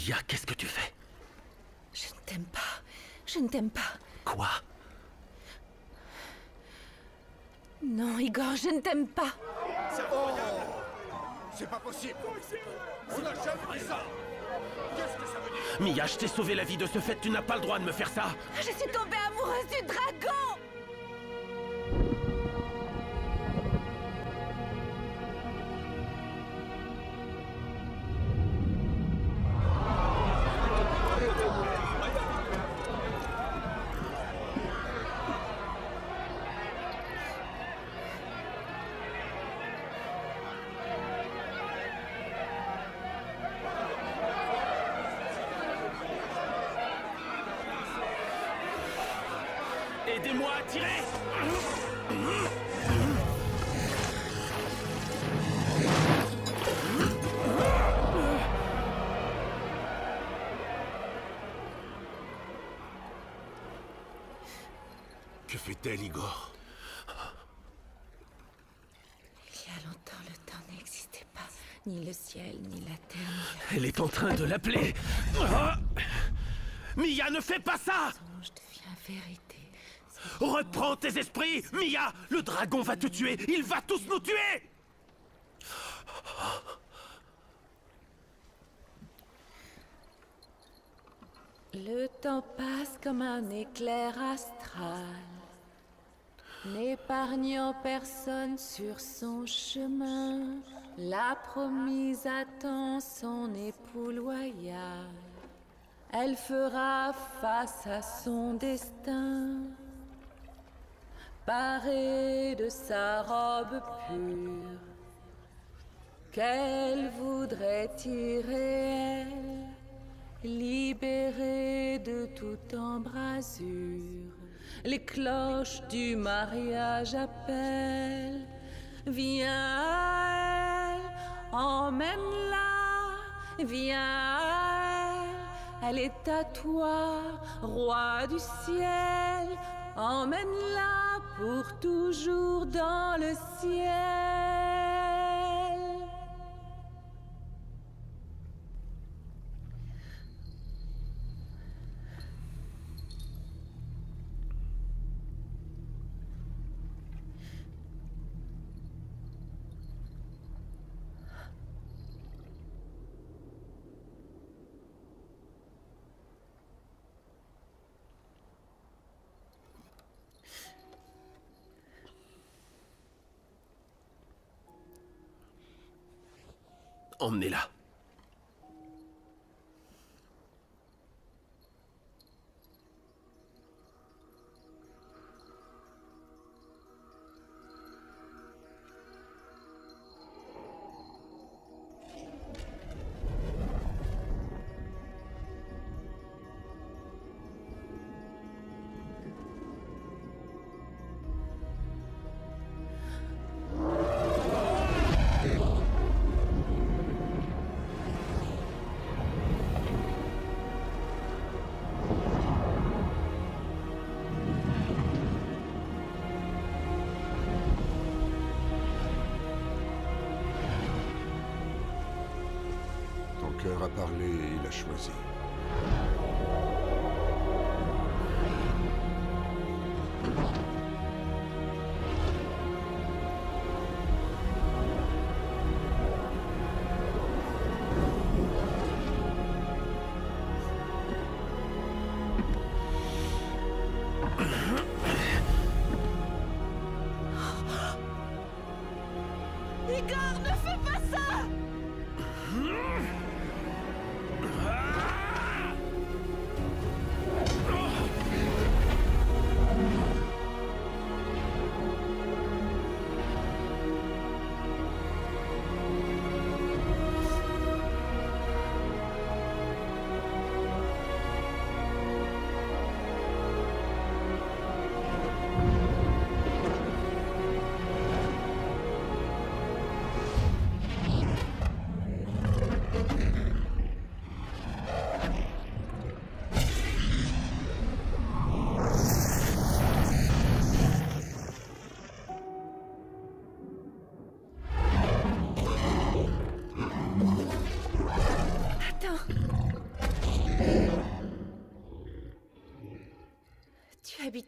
Mia, qu'est-ce que tu fais? Je ne t'aime pas. Je ne t'aime pas. Quoi? Non, Igor, je ne t'aime pas. C'est pas possible. On n'a jamais dit ça. Qu'est-ce que ça veut dire? Mia, je t'ai sauvé la vie de ce fait, tu n'as pas le droit de me faire ça. Je suis tombée amoureuse du dragon Elle est en train de l'appeler. Ah Mia, ne fais pas ça vérité. Reprends tes esprits Mia Le dragon va te tuer Il va tous nous tuer Le temps passe comme un éclair astral, n'épargnant personne sur son chemin. La promise attend son époux loyal. Elle fera face à son destin, parée de sa robe pure, qu'elle voudrait tirer elle libérée de toute embrasure. Les cloches du mariage appellent. Viens à elle, emmène-la, viens à elle. Elle est à toi, roi du ciel. Emmène-la pour toujours dans le ciel. Emmenez-la.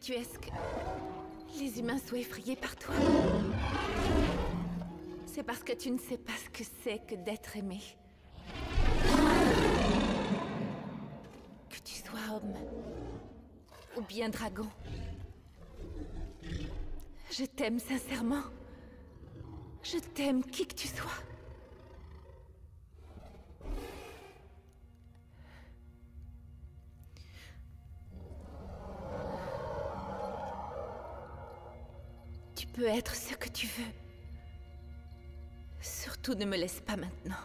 Que les humains soient effrayés par toi. C'est parce que tu ne sais pas ce que c'est que d'être aimé. Que tu sois homme ou bien dragon. Je t'aime sincèrement. Je t'aime qui que tu sois. peux être ce que tu veux. Surtout ne me laisse pas maintenant.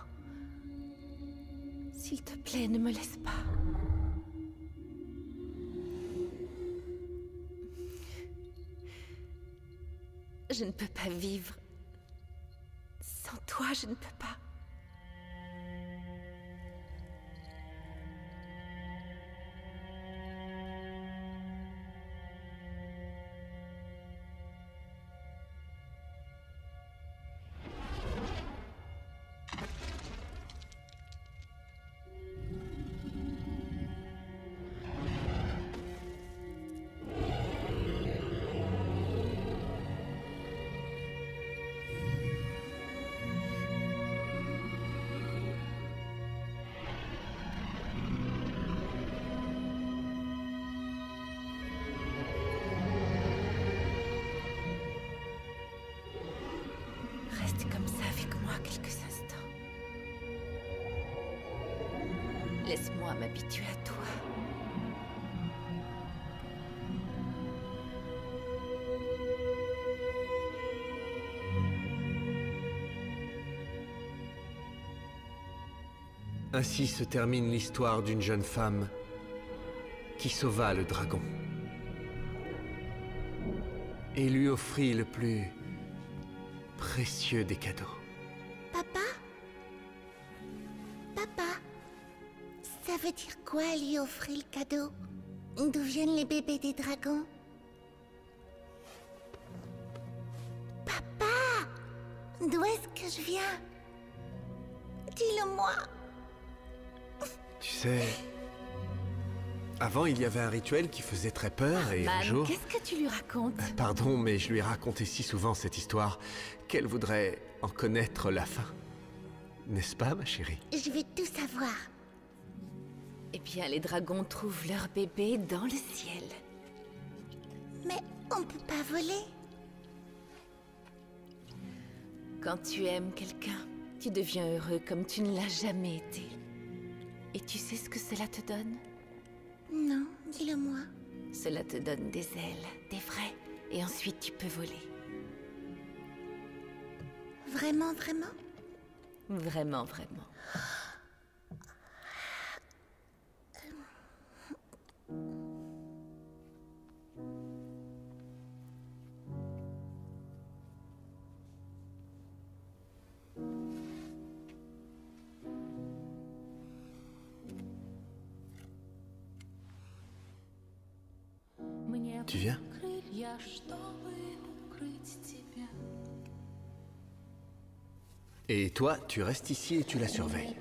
S'il te plaît, ne me laisse pas. Je ne peux pas vivre. Sans toi, je ne peux pas. Ainsi se termine l'histoire d'une jeune femme qui sauva le dragon et lui offrit le plus précieux des cadeaux. Papa? Papa Ça veut dire quoi lui offrir le cadeau? D'où viennent les bébés des dragons? Papa D'où est-ce que je viens? Dis-le-moi sais, avant il y avait un rituel qui faisait très peur et un jour... qu'est-ce que tu lui racontes Pardon, mais je lui ai raconté si souvent cette histoire qu'elle voudrait en connaître la fin. N'est-ce pas, ma chérie? Je veux tout savoir. Eh bien, les dragons trouvent leur bébé dans le ciel. Mais on peut pas voler. Quand tu aimes quelqu'un, tu deviens heureux comme tu ne l'as jamais été. Et tu sais ce que cela te donne? Non, dis-le-moi. Cela te donne des ailes, des vrais, et ensuite tu peux voler. Vraiment, vraiment? Vraiment, vraiment. Tu viens? Et toi, tu restes ici et tu la surveilles.